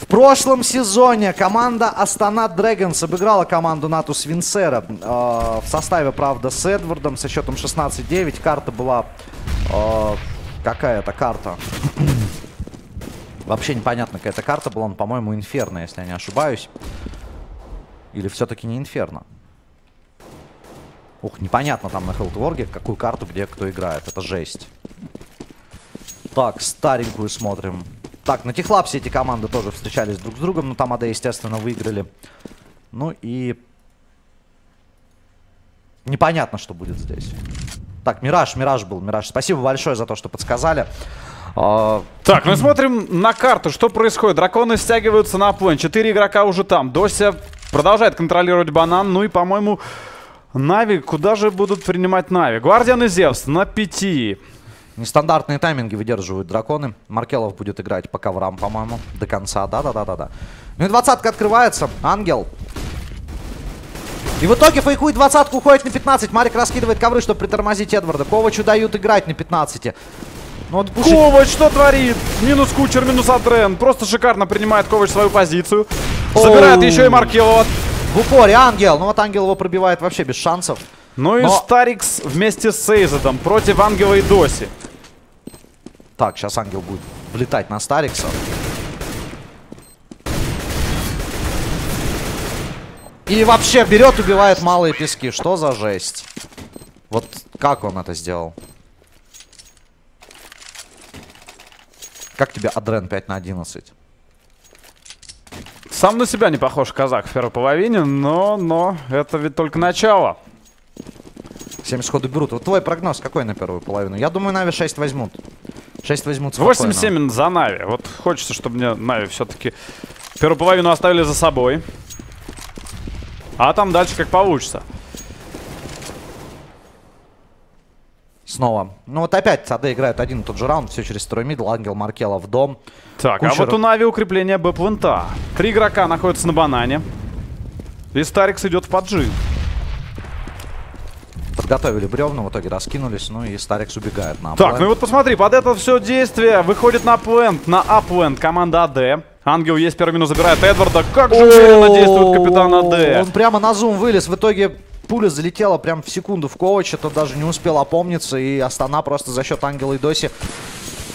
В прошлом сезоне команда Астана Дрэгонс обыграла команду Натус Винсера э, в составе, правда, с Эдвардом со счетом 16-9. Карта была... э, какая это карта? Вообще непонятно, какая это карта была. Он, по-моему, Инферно, если я не ошибаюсь. Или все-таки не Инферно? Ух, непонятно там на Хелтворге, какую карту, где кто играет. Это жесть. Так, старенькую смотрим. Так, на Техлапсе эти команды тоже встречались друг с другом, но там АД, естественно, выиграли. Ну и... Непонятно, что будет здесь. Так, Мираж, Мираж был, Мираж. Спасибо большое за то, что подсказали. А, Так, и смотрим на карту, что происходит. Драконы стягиваются на плен. Четыре игрока уже там. Дося продолжает контролировать банан. Ну и, по-моему, Нави, куда же будут принимать Нави? Гвардиан и Зевс на пяти. Нестандартные тайминги выдерживают драконы. Маркелов будет играть по коврам, по-моему, до конца. Да-да-да-да-да. Ну и двадцатка открывается. Ангел. И в итоге фейкует двадцатку, уходит на 15. Марик раскидывает ковры, чтобы притормозить Эдварда. Ковачу дают играть на 15. Ну вот Ковач что творит? Минус Кучер, минус Адрен. Просто шикарно принимает Ковач свою позицию. Забирает Оу. еще и Маркелова. В упоре Ангел. Ну вот Ангел его пробивает вообще без шансов. Ну и Но- Старикс вместе с Сейзетом против Ангела и Доси. Так, сейчас Ангел будет влетать на Старикса. И вообще берет, убивает малые пески. Что за жесть? Вот как он это сделал? Как тебе Адрен 5 на 11? Сам на себя не похож казак в первой половине, но, но это ведь только начало. 7 сходу берут. Вот твой прогноз какой на первую половину? Я думаю, Нави 6 возьмут. 6 возьмут спокойно. 8-7 за Нави. Вот хочется, чтобы мне Нави все-таки первую половину оставили за собой. А там дальше как получится. Снова. Ну вот опять АД играют один и тот же раунд, все через второй middle, Ангел, Маркелов в дом. Так, а Кучер- вот у Нави укрепление B планта. Три игрока находятся на банане. И Старикс идет в поджим. Подготовили бревна, в итоге раскинулись, ну и Старикс убегает на Так, ну и вот посмотри, под это все действие выходит на plant, на A plant команда АД. Ангел есть первый минус, забирает Эдварда. Как же уверенно действует капитан АД. Он прямо на зум вылез. В итоге пуля залетела прям в секунду в Ковача. Тот даже не успел опомниться. И Астана просто за счет Ангела и Доси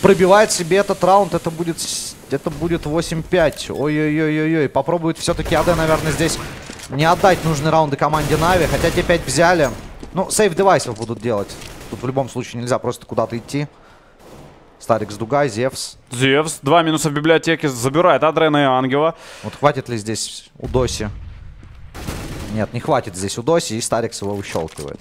пробивает себе этот раунд. Это будет, с- это будет 8-5. Ой-ой-ой-ой-ой. Попробует все-таки АД, наверное, здесь не отдать нужные раунды команде Нави. Хотя те 5 взяли. Ну, сейф девайсов будут делать. Тут в любом случае нельзя просто куда-то идти. Старикс Дугай, Зевс. Зевс, два минуса в библиотеке, забирает Адрена и Ангела. Вот хватит ли здесь у Доси? Нет, не хватит здесь у Доси, и Старикс его выщелкивает.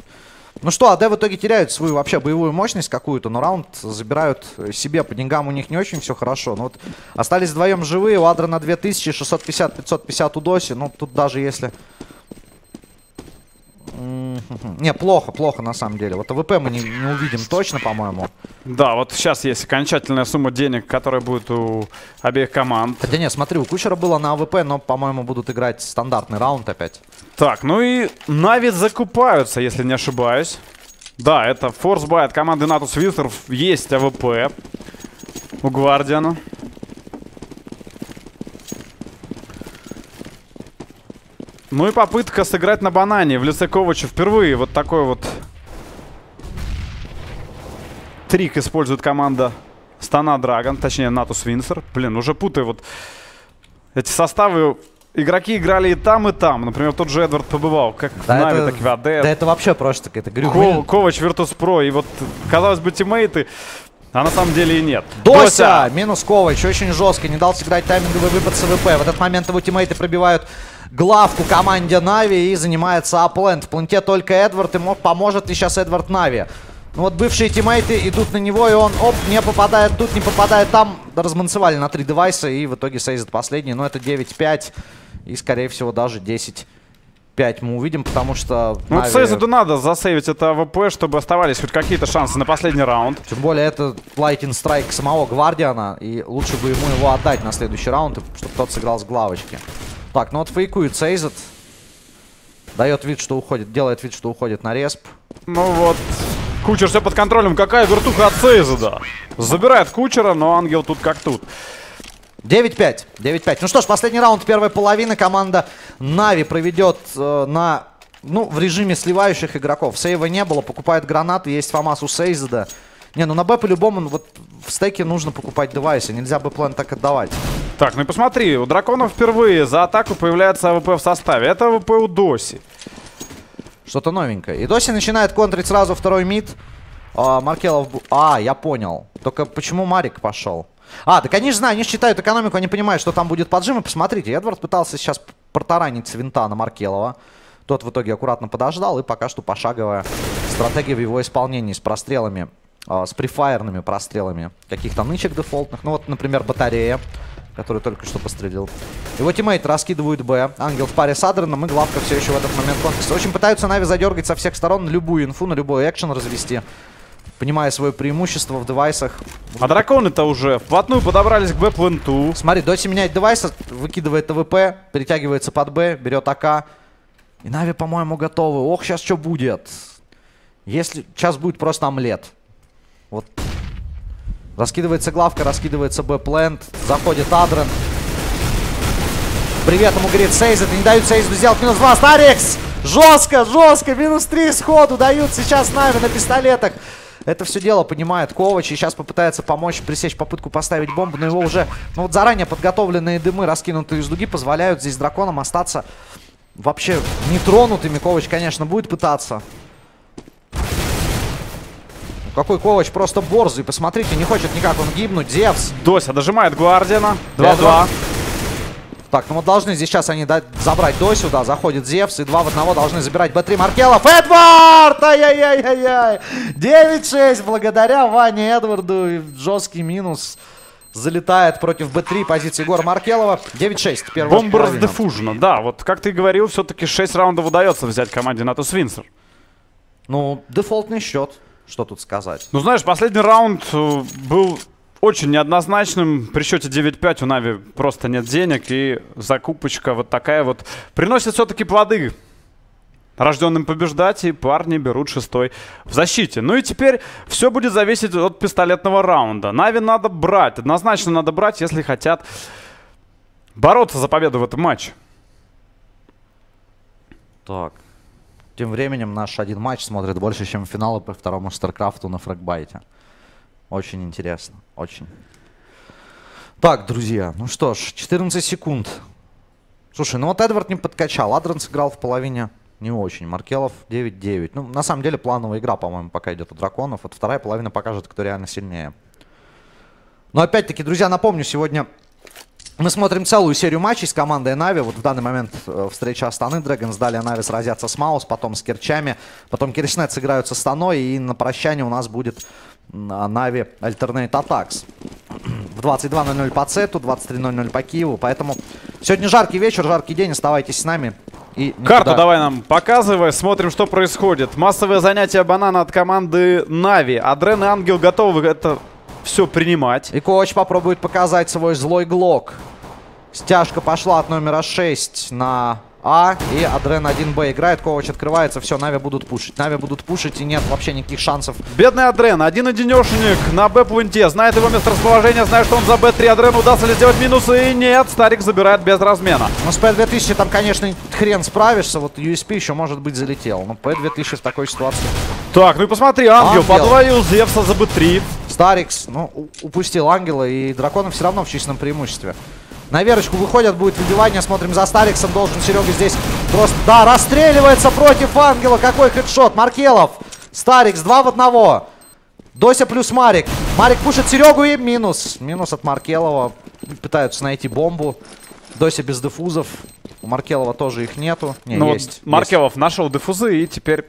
Ну что, АД в итоге теряют свою вообще боевую мощность какую-то, но раунд забирают себе. По деньгам у них не очень все хорошо. Но вот остались вдвоем живые, у Адра на 2000, 650, 550 у Доси. Ну тут даже если... Не, плохо, плохо на самом деле. Вот АВП мы не, не увидим точно, по-моему. Да, вот сейчас есть окончательная сумма денег, которая будет у обеих команд. Хотя нет, смотри, у Кучера было на АВП, но, по-моему, будут играть стандартный раунд опять. Так, ну и Нави закупаются, если не ошибаюсь. Да, это force buy от команды Natus Vincere. Есть АВП у Гвардиана. Ну и попытка сыграть на банане в лице Ковача впервые. Вот такой вот трик использует команда Astana Dragons, точнее Natus Vincere. Блин, уже путаю вот эти составы. Игроки играли и там, и там. Например, тот же Эдвард побывал как в Да, Нави, это, так и в АД. да это вообще просто какая-то грюха. Ковач, Virtus.pro. И вот, казалось бы, тиммейты, а на самом деле и нет. Дося! Минус Ковач, очень жестко, не дал сыграть тайминговый выпад с АВП. В этот момент его тиммейты пробивают главку команде Нави и занимается A plant. В пленте только Эдвард, и мо- поможет ли сейчас Эдвард Нави? Ну вот бывшие тиммейты идут на него, и он, оп, не попадает тут, не попадает там. Разманцевали на три девайса, и в итоге сейзит последний. Но это 9-5, и скорее всего даже 10-5 мы увидим, потому что... Ну, Нави- Сейзу надо засейвить это АВП, чтобы оставались хоть какие-то шансы на последний раунд. Тем более это Lightning Strike самого Гвардиана, и лучше бы ему его отдать на следующий раунд, чтобы тот сыграл с главочки. Так, ну вот фейкует Сейзет. Дает вид, что уходит, делает вид, что уходит на респ. Ну вот, Кучер все под контролем. Какая вертуха от Сейза, да. Забирает Кучера, но Ангел тут как тут. 9-5. 9-5. Ну что ж, последний раунд первой половины команда Нави проведет э, на... Ну, в режиме сливающих игроков. Сейва не было, покупает гранаты, есть ФАМАС у Сейзеда. Не, ну на Б по-любому ну, вот в стеке нужно покупать девайсы, нельзя бы план так отдавать. Так, ну и посмотри, у Драконов впервые за атаку появляется АВП в составе. Это АВП у Доси. Что-то новенькое. И Доси начинает контрить сразу второй mid. А, Маркелов... А, я понял. Только почему Марик пошел? А, так они же знают, они же считают экономику, они понимают, что там будет поджим. И посмотрите, Эдвард пытался сейчас протаранить с винта на Маркелова. Тот в итоге аккуратно подождал, и пока что пошаговая стратегия в его исполнении с прострелами, с префайерными прострелами каких-то нычек дефолтных. Ну вот, например, батарея, который только что пострелил. Его тиммейт раскидывают Б. Ангел в паре с Адреном, и Главка все еще в этот момент конкурса. Очень пытаются Нави задергать со всех сторон любую инфу, на любой экшен развести. Понимая свое преимущество в девайсах. А драконы-то уже вплотную подобрались к Б-пленту. Смотри, Доси меняет девайс, выкидывает АВП, перетягивается под Б, берет АК. И Нави, по-моему, готовы. Ох, сейчас что будет? Если... Сейчас будет просто омлет. Вот. Раскидывается главка, раскидывается Б-плент. Заходит Адрен. Привет ему говорит Сейзет. Не дают Сейзету сделать минус 2. Старикс! Жестко, жестко. Минус 3 сходу дают сейчас Нави на пистолетах. Это все дело понимает Ковач и сейчас попытается помочь пресечь попытку поставить бомбу, но его уже, ну вот заранее подготовленные дымы, раскинутые из дуги, позволяют здесь драконам остаться вообще нетронутыми. Ковач, конечно, будет пытаться. Какой Ковач просто борзый, посмотрите, не хочет никак он гибнуть. Зевс. Дося дожимает Гвардиана. 2-2. Эдвард. Так, ну вот должны здесь сейчас они дать- забрать до сюда. Заходит Зевс и два в одного должны забирать Б3 Маркелов. Эдвард! Ай-яй-яй-яй-яй! 9-6 благодаря Ване Эдварду. Жесткий минус. Залетает против Б3 позиции Егора Маркелова. 9-6. Первая Бомба половина. раздефужена. Да, вот как ты говорил, все-таки 6 раундов удается взять команде Натус Винсер. Ну, дефолтный счет. Что тут сказать? Ну, знаешь, последний раунд э, был очень неоднозначным. При счете 9-5 у Нави просто нет денег. И закупочка вот такая вот приносит все-таки плоды. Рожденным побеждать, и парни берут шестой в защите. Ну и теперь все будет зависеть от пистолетного раунда. Нави надо брать. Однозначно надо брать, если хотят бороться за победу в этом матче. Так. Тем временем наш один матч смотрит больше, чем финалы по второму Старкрафту на фрагбайте. Очень интересно. Очень. Так, друзья, ну что ж, 14 секунд. Слушай, ну вот Эдвард не подкачал. Адрен сыграл в половине не очень. Маркелов 9-9. Ну, на самом деле, плановая игра, по-моему, пока идет у драконов. Вот вторая половина покажет, кто реально сильнее. Но опять-таки, друзья, напомню, сегодня мы смотрим целую серию матчей с командой Нави. Вот в данный момент э, встреча Астаны Dragons. Далее Нави сразятся с Маус, потом с Керчами. Потом Киричнет сыграют со Станой. И на прощание у нас будет а, Нави Alternate Attax. В 22.00 по CET у, 23.00 по Киеву. Поэтому сегодня жаркий вечер, жаркий день. Оставайтесь с нами. И Карту давай нам показывай, смотрим, что происходит. Массовое занятие банана от команды Нави. Адрен и Ангел готовы это все принимать. И коуч попробует показать свой злой глок. Стяжка пошла от номера 6 на А. И Адрен 1Б играет. Коуч открывается. Все, Нави будут пушить. Нави будут пушить. И нет вообще никаких шансов. Бедный Адрен, один одинешенек на Б-пункте. Знает его месторасположение, знает, что он за Б-3. Адрену удастся ли сделать минусы? И нет, Старик забирает без размена. Ну, с P2000 там, конечно, хрен справишься. Вот USP еще, может быть, залетел. Но P2000 в такой ситуации. Так, ну и посмотри, Ангел, Ангел. подвоил Зевса за Б-3. Старикс, ну, упустил Ангела. И Драконов все равно в численном преимуществе. На верочку выходят, будет выбивание. Смотрим за Стариксом. Должен Серега здесь просто... Да, расстреливается против Ангела. Какой хедшот. Маркелов. Старикс, два в одного. Дося плюс Марик. Марик пушит Серегу и минус. Минус от Маркелова. Пытаются найти бомбу. Дося без дефузов. У Маркелова тоже их нету. Не, Ну есть. есть. Маркелов нашел дефузы и теперь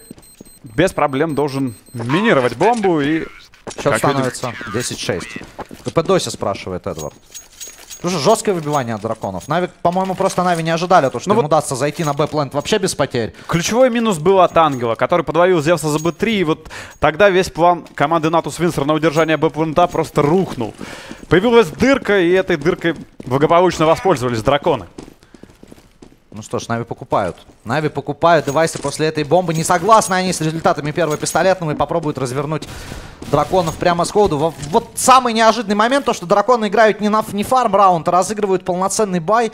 без проблем должен минировать бомбу и... Счет как становится 10-6. КП Дося спрашивает Эдвард. Слушай, жесткое выбивание от драконов. Нави, по-моему, просто Нави не ожидали, то, что Ну им вот- удастся зайти на Б-плент вообще без потерь. Ключевой минус был от Ангела, который подвоил Зевса за Б3, и вот тогда весь план команды Натус Винсер на удержание Б-пункта просто рухнул. Появилась дырка, и этой дыркой благополучно воспользовались драконы. Ну что ж, Нави покупают. Нави покупают девайсы после этой бомбы. Не согласны они с результатами первого пистолетного и попробуют развернуть драконов прямо с ходу. Во- Вот самый неожиданный момент, то, что драконы играют не, на, не фарм раунд, а разыгрывают полноценный бай.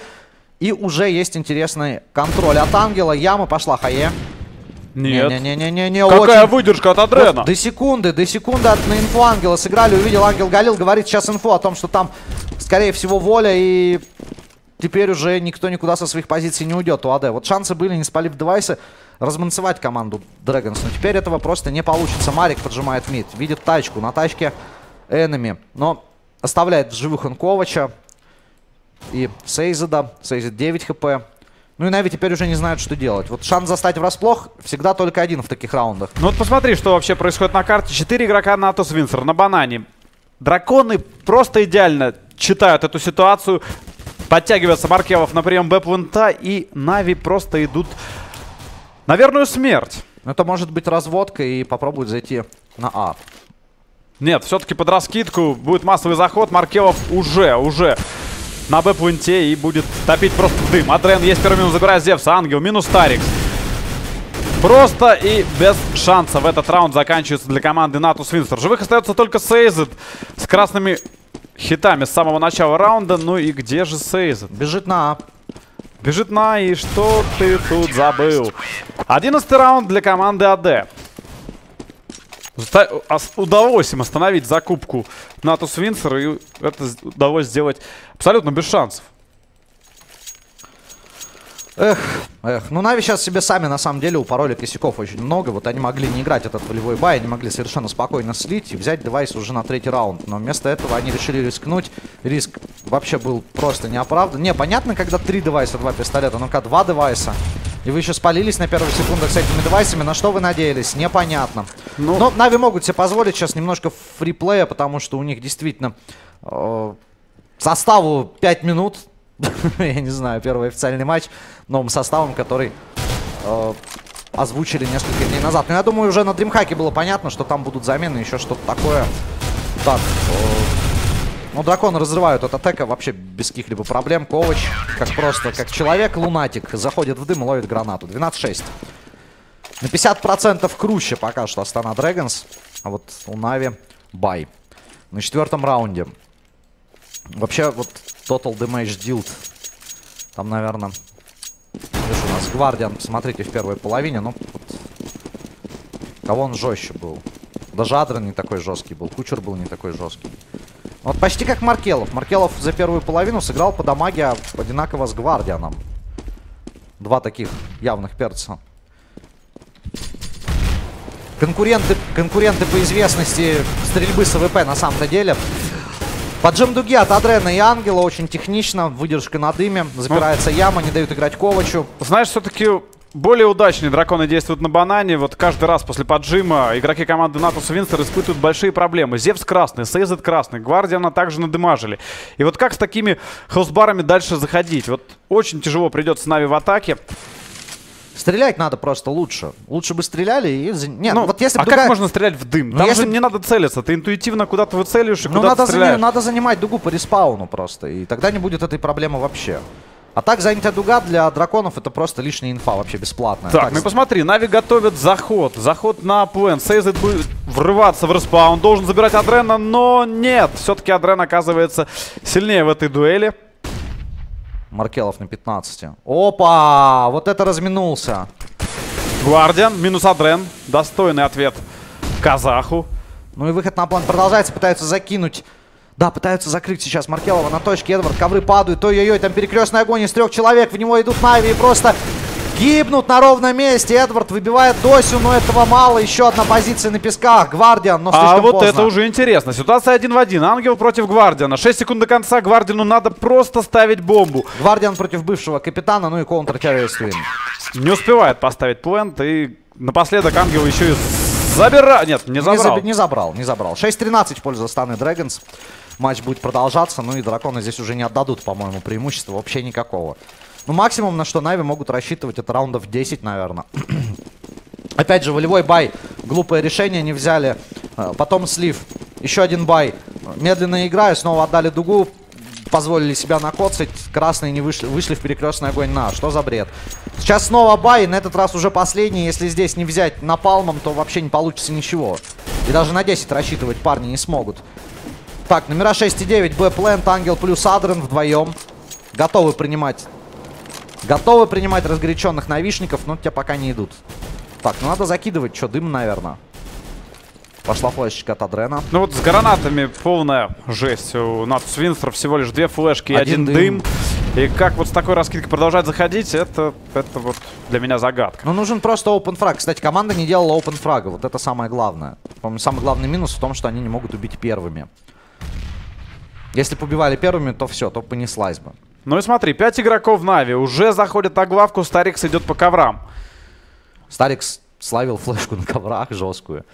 И уже есть интересный контроль от Ангела. Яма пошла хае. Нет. Не-не-не-не-не. Какая очень- выдержка от Адрена? До секунды, до секунды от, на инфу Ангела сыграли, увидел Ангел Галил, говорит сейчас инфу о том, что там, скорее всего, воля и теперь уже никто никуда со своих позиций не уйдет у АД. Вот шансы были, не спалив девайсы, разманцевать команду Dragons, но теперь этого просто не получится. Марик поджимает мид, видит тачку, на тачке Энеми, но оставляет в живых Инковача и Сейзеда, Сейзед 9 хп. Ну и Нави теперь уже не знают, что делать. Вот шанс застать врасплох всегда только один в таких раундах. Ну вот посмотри, что вообще происходит на карте. Четыре игрока Натус Винсер на банане. Драконы просто идеально читают эту ситуацию. Подтягивается Маркелов на прием Б-пункта, и Нави просто идут на верную смерть. Ну, Это может быть разводка и попробует зайти на А. Нет, все-таки под раскидку будет массовый заход. Маркелов уже, уже на Б-пункте и будет топить просто дым. Адрен есть первый минус, забирает Зевса. Ангел, минус Тарикс. Просто и без шанса в этот раунд заканчивается для команды Натус Винстер. Живых остается только Сейзет с красными хитами с самого начала раунда. Ну и где же Сейзет? Бежит на. Бежит на, и что ты тут забыл? Одиннадцатый раунд для команды АД. Удалось им остановить закупку Natus Vincere, и это удалось сделать абсолютно без шансов. Эх, ну Нави сейчас себе сами на самом деле упороли косяков очень много. Вот они могли не играть этот волевой бай, они могли совершенно спокойно слить и взять девайс уже на третий раунд. Но вместо этого они решили рискнуть. Риск вообще был просто неоправдан. Не, понятно, когда три девайса, два пистолета, ну-ка два девайса. И вы еще спалились на первых секундах с этими девайсами. На что вы надеялись? Непонятно. Ну- Но Нави могут себе позволить сейчас немножко фриплея, потому что у них действительно э, составу 5 минут. Я не знаю, первый официальный матч новым составом, который э, озвучили несколько дней назад. Но я думаю, уже на Дримхаке было понятно, что там будут замены, еще что-то такое. Так, э, ну, драконы разрывают от атака вообще без каких-либо проблем. Ковач, как просто, как человек, лунатик, заходит в дым и ловит гранату. 12-6. На 50% круче пока что Астана Дрэгонс. А вот у Нави бай. На четвертом раунде. Вообще, вот Total Damage Dealt. Там, наверное... Видишь, у нас Гвардиан, посмотрите, в первой половине. Ну, вот, кого он жестче был? Даже Адрен не такой жесткий был. Кучер был не такой жесткий. Вот почти как Маркелов. Маркелов за первую половину сыграл по дамаге одинаково с Гвардианом. Два таких явных перца. Конкуренты, конкуренты по известности стрельбы с АВП на самом-то деле. Поджим дуги от Адрена и Ангела очень технично. Выдержка на дыме. Запирается яма, не дают играть Ковачу. Знаешь, все-таки более удачные драконы действуют на банане. Вот каждый раз после поджима игроки команды Натус Винстер испытывают большие проблемы. Зевс красный, Сейзет красный, Гвардиана также надымажили. И вот как с такими хелсбарами дальше заходить? Вот очень тяжело придется Нави в атаке. Стрелять надо просто лучше. Лучше бы стреляли и... Нет, Ну, вот если а бы как можно стрелять в дым? Ну, Там если же не надо целиться. Ты интуитивно куда-то выцеливаешь и Ну, куда-то надо, стреляешь. надо занимать дугу по респауну просто. И тогда не будет этой проблемы вообще. А так занятая дуга для драконов это просто лишняя инфа, вообще бесплатная. Так, ну и посмотри, Нави готовят заход. Заход на плент. Сейзет будет врываться в респаун. Должен забирать Адрена, но нет. Все-таки Адрен оказывается сильнее в этой дуэли. Маркелов на 15. Опа! Вот это разминулся. Гвардиан минус Адрен. Достойный ответ казаху. Ну и выход на плент продолжается. Пытаются закинуть. Да, пытаются закрыть сейчас Маркелова на точке. Эдвард, ковры падают. Ой-ой-ой, там перекрестный огонь из трех человек. В него идут Нави и просто гибнут на ровном месте. Эдвард выбивает Досю, но этого мало. Еще одна позиция на песках. Гвардиан, но слишком А вот поздно. это уже интересно. Ситуация один в один. Ангел против Гвардиана. 6 секунд до конца. Гвардиану надо просто ставить бомбу. Гвардиан против бывшего капитана, ну и контр-террорист Вин. Не успевает поставить плент. И напоследок Ангел еще и забирает. Нет, не Не, забрал. заби- не забрал, не забрал. 6-13 в пользу Станы Dragons. Матч будет продолжаться, ну и драконы здесь уже не отдадут, по-моему, преимущества вообще никакого. Ну, максимум, на что Нави могут рассчитывать, это раундов 10, наверное. Опять же, волевой бай. Глупое решение не взяли. Э, Потом слив. Еще один бай. Медленно играю, снова отдали дугу. Позволили себя накоцать. Красные не вышли, вышли в перекрестный огонь на. Что за бред? Сейчас снова бай. На этот раз уже последний. Если здесь не взять напалмом, то вообще не получится ничего. И даже на 10 рассчитывать парни не смогут. Так, номера 6 и 9. Б Плент, Ангел плюс Адрен вдвоем. Готовы принимать. Готовы принимать разгоряченных навишников, но те пока не идут. Так, ну надо закидывать. Что, дым, наверное. Пошла флешечка от Адрена. Ну вот с гранатами полная жесть. У Натус Винстер всего лишь две флешки и Один один, дым. дым. И как вот с такой раскидкой продолжать заходить, это, это вот для меня загадка. Ну, нужен просто open фраг. Кстати, команда не делала open фрага. Вот это самое главное. По-моему, самый главный минус в том, что они не могут убить первыми. Если бы убивали первыми, то все, то понеслась бы. Ну и смотри, пять игроков в Нави уже заходят на главку, Старикс идет по коврам. Старикс славил флешку на коврах жесткую.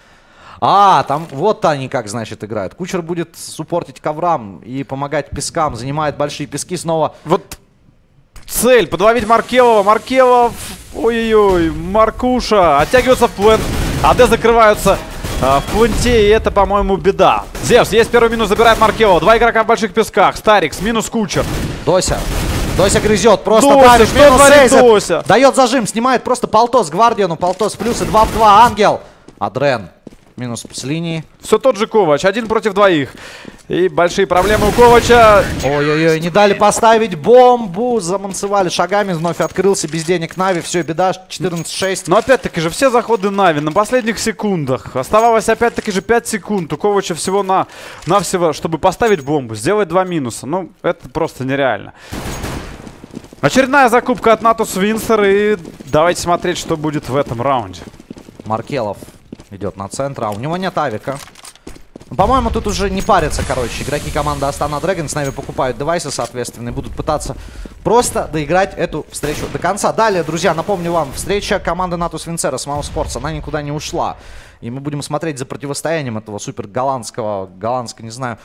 А, там вот они как, значит, играют. Кучер будет суппортить коврам и помогать пескам. Занимает большие пески снова. Вот цель, подловить Маркелова. Маркелов, ой-ой-ой, Маркуша, оттягивается в плент. АД закрываются а, в пленте, и это, по-моему, беда. Зевс, есть первый минус, забирает Маркелова. Два игрока в больших песках. Старикс, минус Кучер. Дося. Дося грызет, просто Дося, давит, что минус. Дося? Дает зажим, снимает просто полтос Гвардиану, полтос плюс и 2 в 2, Ангел. Адрен. Минус с линии. Все тот же Ковач, один против двоих. И большие проблемы у Ковача. Ой-ой-ой, не дали поставить бомбу. Заманцевали шагами, вновь открылся без денег Нави. Все, беда, 14-6. Но опять-таки же все заходы Нави на последних секундах. Оставалось опять-таки же 5 секунд. У Ковача всего на, навсего, чтобы поставить бомбу, сделать два минуса. Ну, это просто нереально. Очередная закупка от Натус Винсер. И давайте смотреть, что будет в этом раунде. Маркелов идет на центр, а у него нет авика. По-моему, тут уже не парятся, короче. Игроки команды Astana Dragons с нами покупают девайсы, соответственно, и будут пытаться просто доиграть эту встречу до конца. Далее, друзья, напомню вам, встреча команды Natus Vincere с Mousesports, она никуда не ушла. И мы будем смотреть за противостоянием этого супер голландского, голландского, не знаю.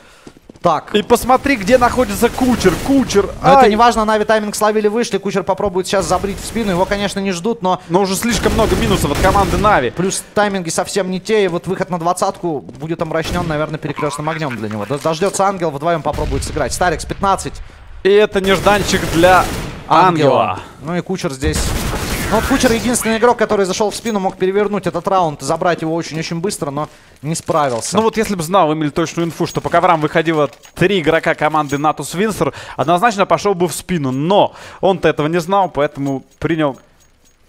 Так, И посмотри, где находится Кучер. Кучер. но это не важно, Нави тайминг словили, вышли. Кучер попробует сейчас забрить в спину. Его, конечно, не ждут, но Но уже слишком много минусов от команды Нави. Плюс тайминги совсем не те, и вот выход на двадцатку будет омрачнен, наверное, перекрестным огнем для него. Дождется ангел, вдвоем попробует сыграть. Старикс 15, И это нежданчик для Ангела. Ну и Кучер здесь... Ну вот Кучер единственный игрок, который зашел в спину, мог перевернуть этот раунд, забрать его очень-очень быстро, но не справился. Ну вот если бы знал Эмиль точную инфу, что по коврам выходило три игрока команды Натус Винсер, однозначно пошел бы в спину. Но он-то этого не знал, поэтому принял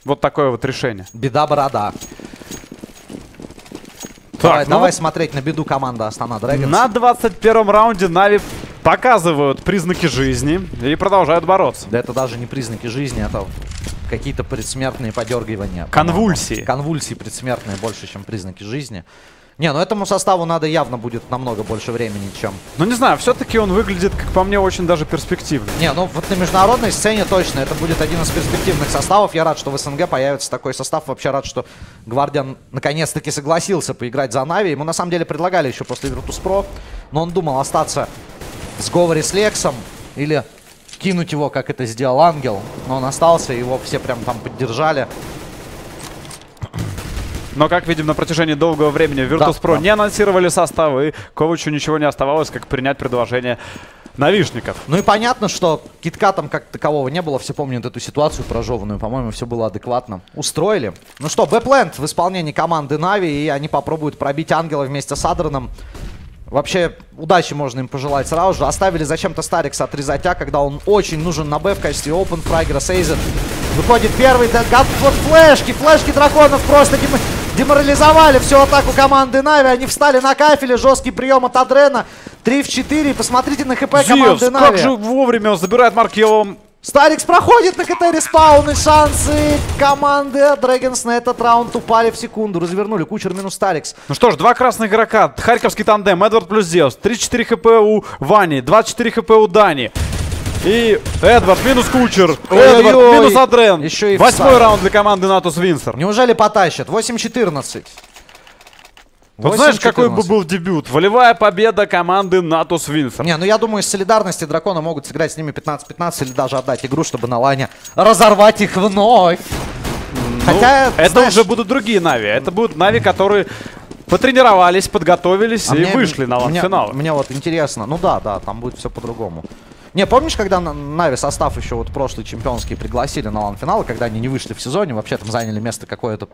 вот такое вот решение. Беда борода. Так, давай, ну давай вот смотреть на беду команды Астана Дрэгонс. на 21 раунде Нави показывают признаки жизни и продолжают бороться. Да это даже не признаки жизни, это какие-то предсмертные подергивания. Конвульсии. Конвульсии предсмертные больше, чем признаки жизни. Не, ну этому составу надо явно будет намного больше времени, чем... Но не знаю, все-таки он выглядит, как по мне, очень даже перспективно. Не, ну вот на международной сцене точно это будет один из перспективных составов. Я рад, что в СНГ появится такой состав. Вообще рад, что Гвардиан наконец-таки согласился поиграть за Нави. Ему на самом деле предлагали еще после Virtus Pro, но он думал остаться в сговоре с Лексом или кинуть его, как это сделал Ангел. Но он остался, его все прям там поддержали. Но, как видим, на протяжении долгого времени Да, Virtus.pro да. не анонсировали составы, Ковачу ничего не оставалось, как принять предложение новишников. Ну и понятно, что киткатом как такового не было. Все помнят эту ситуацию прожеванную. По-моему, все было адекватно. Устроили. Ну что, Б-плент в исполнении команды Нави. И они попробуют пробить Ангела вместе с Адреном. Вообще, удачи можно им пожелать сразу же. Оставили зачем-то Старикса отрезать А, когда он очень нужен на Б в качестве open fragger а. Сейзет. Выходит первый, да, гад- вот флешки, флешки драконов просто дем- деморализовали всю атаку команды Нави. Они встали на кафеле, жесткий прием от Адрена. 3 в 4. Посмотрите на хп команды Нави. как же вовремя он забирает Маркелов. Старикс проходит на КТ респаун и шансы команды Dragons на этот раунд упали в секунду. Развернули. Кучер минус Старикс. Ну что ж, два красных игрока. Харьковский тандем, Эдвард плюс Зевс. 34 хп у Вани, 24 хп у Дани. И Эдвард минус Кучер. Ой-ой-ой. Эдвард минус Адрен. Еще и Восьмой встал. раунд для команды Natus Vincere. Неужели потащат? 8-14. Вот знаешь, какой бы 8-14. был дебют? Волевая победа команды Natus Vincere. Не, ну я думаю, из солидарности дракона могут сыграть с ними 15-15 или даже отдать игру, чтобы на лане разорвать их вновь. Хотя, Ну, это знаешь, уже будут другие Нави. Это будут Нави, которые потренировались, подготовились а и мне- вышли на мне- финал. Мне вот интересно. Ну да, да, там будет все по-другому. Не, помнишь, когда на- Нави состав еще вот прошлый чемпионский пригласили на лан-финал, когда они не вышли в сезоне, вообще там заняли место какое-то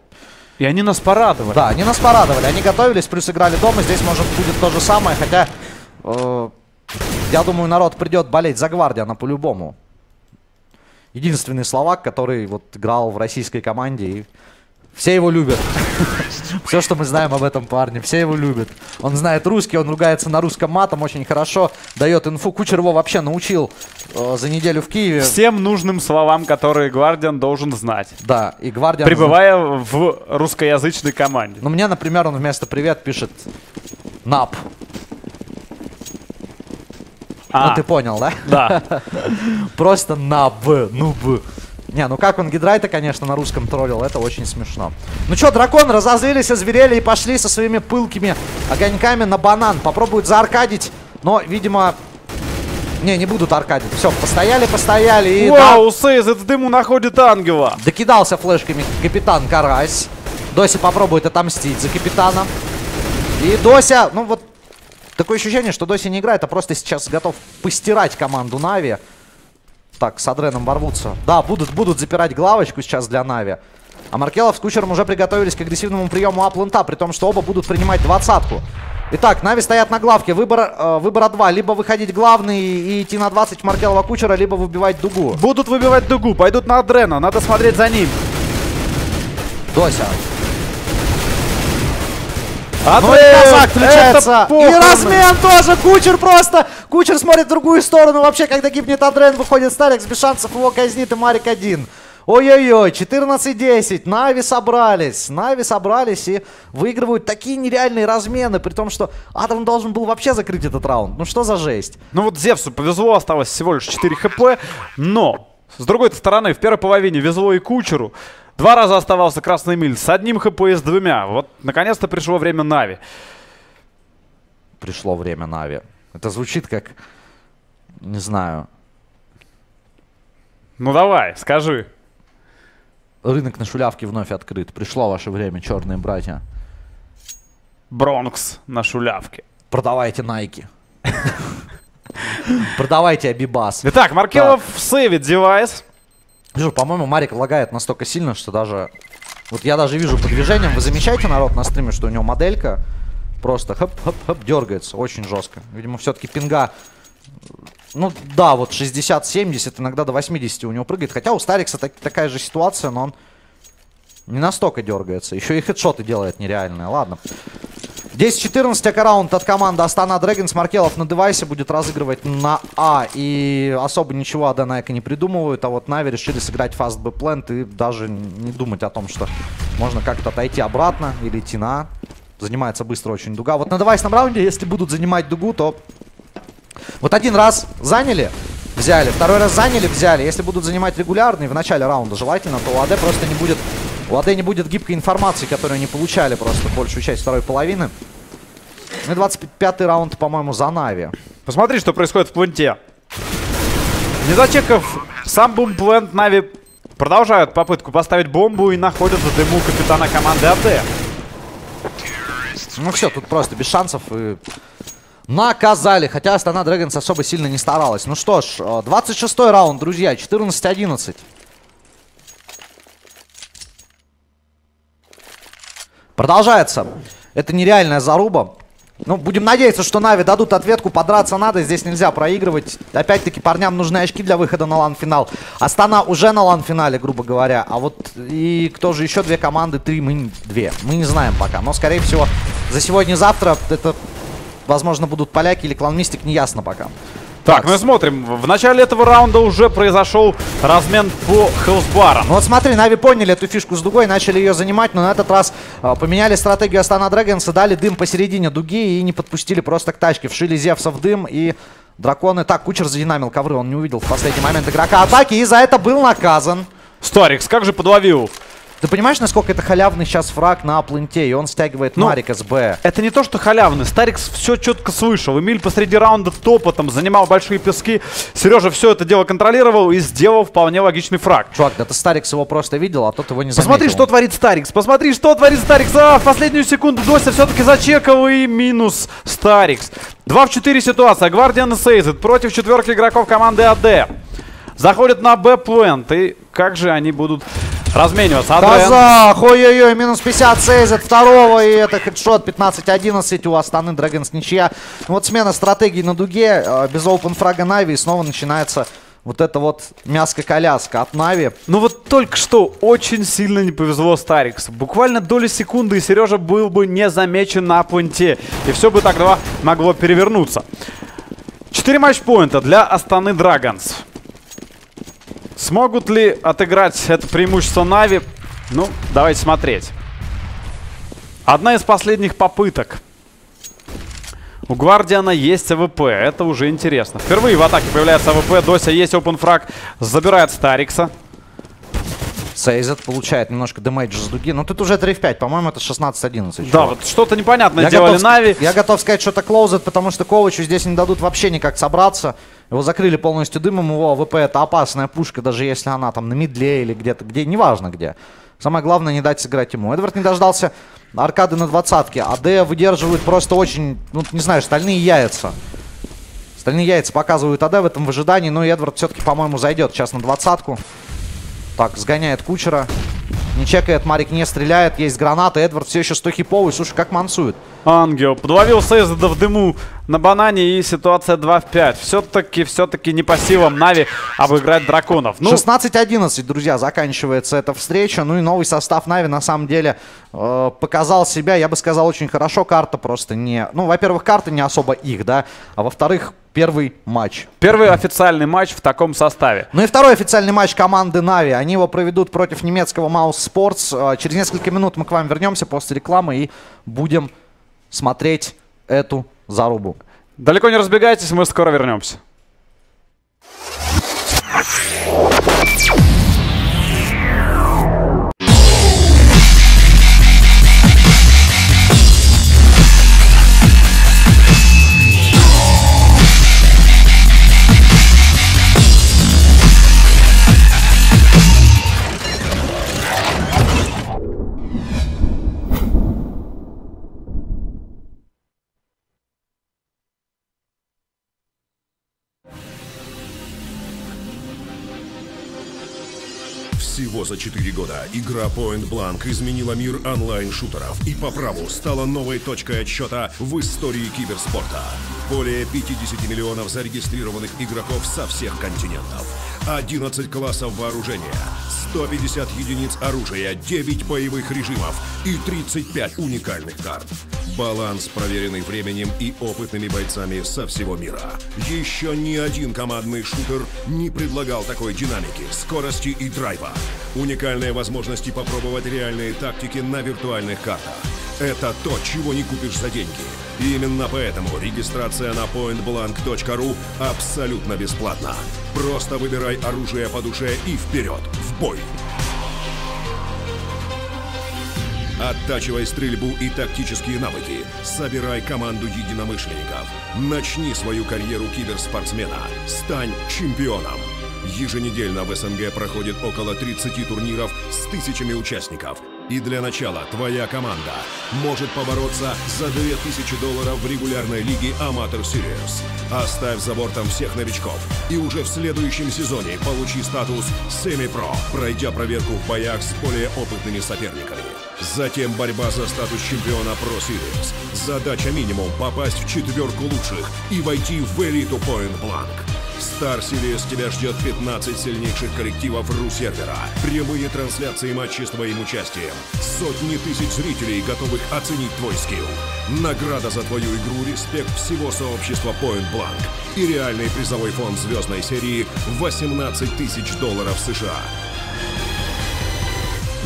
И они нас порадовали. Да, они нас порадовали, они готовились, плюс играли дома. Здесь, может, будет то же самое, хотя э, я думаю, народ придет болеть за Гвардиана по-любому. Единственный словак, который вот играл в российской команде и все его любят. Все, что мы знаем об этом парне, все его любят. Он знает русский, он ругается на русском матом очень хорошо, дает инфу. Кучер его вообще научил э, за неделю в Киеве. Всем нужным словам, которые Гвардиан должен знать. Да, и Гвардиан... Пребывая в русскоязычной команде. Ну, мне, например, он вместо «привет» пишет «нап». А, Ну, ты понял, да? да. Просто на Б, ну Б. Не, ну как он Гидрайта, конечно, на русском троллил, это очень смешно. Ну что, дракон разозлились, озверели и пошли со своими пылкими огоньками на банан. Попробуют зааркадить, но, видимо... Не, не будут аркадить. Все, постояли, постояли и... да, Вау, Сейз, в дыму находит ангела. Докидался флешками капитан Карась. Дося попробует отомстить за капитана. И Дося, ну вот, такое ощущение, что Дося не играет, а просто сейчас готов постирать команду Нави. Так, с Адреном ворвутся. Да, будут, будут запирать главочку сейчас для Нави. А Маркелов с Кучером уже приготовились к агрессивному приему аплента, при том, что оба будут принимать двадцатку. Итак, Нави стоят на главке. Выбор, э, выбора два. Либо выходить главный и идти на 20 Маркелова Кучера, либо выбивать дугу. Будут выбивать дугу, пойдут на Адрена, надо смотреть за ним. Дося. Адрес! Ну и казак включается. Это И размен тоже. Кучер просто. Кучер смотрит в другую сторону. Вообще, когда гибнет Адрен, выходит Старикс без шансов его казнит и Марик один. Ой-ой-ой, 14-10. Нави собрались. Нави собрались и выигрывают такие нереальные размены. При том, что Адрен должен был вообще закрыть этот раунд. Ну что за жесть? Ну вот Зевсу повезло, осталось всего лишь 4 хп, но с другой стороны, в первой половине везло и Кучеру. Два раза оставался Красный Миль с одним хп и с двумя. Вот наконец-то пришло время Нави. Пришло время Нави. Это звучит как... Не знаю. Ну давай, скажи. Рынок на шулявке вновь открыт. Пришло ваше время, черные братья. Бронкс на шулявке. Продавайте Найки. Продавайте Абибас. Итак, Маркелов сейвит девайс. Вижу, по-моему, Марик лагает настолько сильно, что даже... Вот я даже вижу по движениям. Вы замечаете, народ, на стриме, что у него моделька просто хоп-хоп-хоп дергается очень жестко. Видимо, все-таки пинга... Ну да, вот 60-70, иногда до 80 у него прыгает. Хотя у Старикса так- такая же ситуация, но он не настолько дергается. Еще и хедшоты делает нереальные. Ладно. 10-14 аккаунт от команды Астана Дрэгонс. Маркелов на девайсе будет разыгрывать на А. И особо ничего Ада Найка не придумывают. А вот Нави решили сыграть фаст Б плент и даже не думать о том, что можно как-то отойти обратно или идти на А. Занимается быстро очень дуга. Вот на девайсном раунде, если будут занимать дугу, то... Вот один раз заняли, взяли. Второй раз заняли, взяли. Если будут занимать регулярно и в начале раунда желательно, то у АД просто не будет... У АД не будет гибкой информации, которую они получали просто большую часть второй половины. Ну и 25-й раунд, по-моему, за Нави. Посмотри, что происходит в пленте. Не зачекав сам бумплент, Нави продолжают попытку поставить бомбу и находят в дыму капитана команды АД. Ну все, тут просто без шансов и наказали. Хотя Астана Дрэгонс особо сильно не старалась. Ну что ж, э, 26-й раунд, друзья, 14-11. Продолжается. Это нереальная заруба. Ну, будем надеяться, что Нави дадут ответку. Подраться надо, здесь нельзя проигрывать. Опять-таки, парням нужны очки для выхода на LAN-финал. Астана уже на LAN-финале, грубо говоря. А вот и кто же еще две команды? Три, мы две. Мы не знаем пока. Но, скорее всего, за сегодня-завтра это, возможно, будут поляки или клан Мистик, не ясно пока. Так, ну и смотрим. В начале этого раунда уже произошел размен по health bar ам. Ну вот смотри, Нави поняли эту фишку с дугой, начали ее занимать, но на этот раз а, поменяли стратегию Astana Dragons, дали дым посередине дуги и не подпустили просто к тачке. Вшили Зевса в дым и драконы... Так, Кучер задинамил ковры, он не увидел в последний момент игрока атаки и за это был наказан. Старикс, как же подловил? Ты понимаешь, насколько это халявный сейчас фраг на plant е, и он стягивает Ну, Марика с Б. Это не то, что халявный. Старикс все четко слышал. Эмиль посреди раунда топотом занимал большие пески. Сережа все это дело контролировал и сделал вполне логичный фраг. Чувак, да ты Старикс его просто видел, а тот его не Посмотри, заметил. что творит Старикс. Посмотри, что творит Старикс. А, в последнюю секунду Дося все-таки зачекал и минус Старикс. 2 в 4 ситуация. Гвардиан и Сейзет против четверки игроков команды АД. Заходят на Б плент. И как же они будут размениваться? Адрен. Казах, ой-ой-ой, минус 50 сейзет второго, и это хедшот 15-11 у Астаны Драгонс ничья. Вот смена стратегии на дуге, э, без open фрага Нави, и снова начинается вот эта вот мяско-коляска от Нави. Ну вот только что очень сильно не повезло Стариксу. Буквально доли секунды, и Сережа был бы не замечен на пункте. И все бы тогда могло перевернуться. 4 match point а для Астаны Dragons. Смогут ли отыграть это преимущество Нави? Ну, давайте смотреть. Одна из последних попыток. У Гвардиана есть AWP, это уже интересно. Впервые в атаке появляется AWP, Дося есть open frag, забирает Старикса. Сейзет получает немножко damage а с дуги. Ну тут уже 3 в 5, по-моему, это 16-11. Да, вот что-то непонятное Я делали готов, Нави. я готов сказать, что это клоузет, потому что Ковачу здесь не дадут вообще никак собраться. Его закрыли полностью дымом, его ВП это опасная пушка, даже если она там на медле или где-то, где, неважно где. Самое главное не дать сыграть ему. Эдвард не дождался аркады на двадцатке. АД выдерживает просто очень, ну не знаю, стальные яйца. Стальные яйца показывают АД в этом в ожидании, но Эдвард все-таки, по-моему, зайдет сейчас на двадцатку. Так, сгоняет кучера. Не чекает, Марик не стреляет, есть гранаты. Эдвард все еще 100 хиповый. Слушай, как мансует. Ангел подловил Сейзада в дыму на банане и ситуация 2 в 5. Все-таки, все-таки не по силам Нави обыграть драконов. Ну, 16-11, друзья, заканчивается эта встреча. Ну и новый состав Нави на самом деле э, показал себя, я бы сказал, очень хорошо. Карта просто не... Ну, во-первых, карта не особо их, да. А во-вторых, первый матч. первый официальный матч в таком составе. Ну и второй официальный матч команды Нави. Они его проведут против немецкого Маус Sports. Э, Через несколько минут мы к вам вернемся после рекламы и будем смотреть эту зарубу. Далеко не разбегайтесь, мы скоро вернемся. Всего за 4 года игра Point Blank изменила мир онлайн-шутеров и по праву стала новой точкой отсчета в истории киберспорта. Более 50 миллионов зарегистрированных игроков со всех континентов. 11 классов вооружения, 150 единиц оружия, 9 боевых режимов и 35 уникальных карт. Баланс, проверенный временем и опытными бойцами со всего мира. Еще ни один командный шутер не предлагал такой динамики, скорости и драйва. Уникальные возможности попробовать реальные тактики на виртуальных картах. Это то, чего не купишь за деньги. И именно поэтому регистрация на pointblank.ru абсолютно бесплатна. Просто выбирай оружие по душе и вперед, в бой! Оттачивай стрельбу и тактические навыки. Собирай команду единомышленников. Начни свою карьеру киберспортсмена. Стань чемпионом. Еженедельно в СНГ проходит около 30 турниров с тысячами участников. И для начала твоя команда может побороться за 2000 долларов в регулярной лиге Amateur Series. Оставь за бортом всех новичков и уже в следующем сезоне получи статус Semi-Pro, пройдя проверку в боях с более опытными соперниками. Затем борьба за статус чемпиона Pro Series. Задача минимум попасть в четверку лучших и войти в элиту Point Blank. Star Series тебя ждет 15 сильнейших коллективов ру-сервера, прямые трансляции матчей с твоим участием, сотни тысяч зрителей, готовых оценить твой скилл, награда за твою игру, респект всего сообщества Point Blank и реальный призовой фонд звездной серии 18 тысяч долларов США.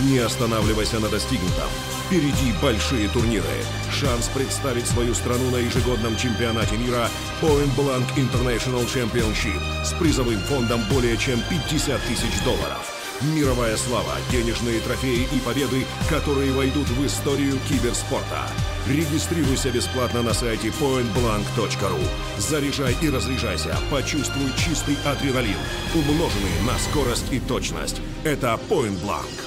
Не останавливайся на достигнутом. Впереди большие турниры. Шанс представить свою страну на ежегодном чемпионате мира Point Blank International Championship с призовым фондом более чем 50 тысяч долларов. Мировая слава, денежные трофеи и победы, которые войдут в историю киберспорта. Регистрируйся бесплатно на сайте pointblank.ru. Заряжай и разряжайся. Почувствуй чистый адреналин, умноженный на скорость и точность. Это Point Blank.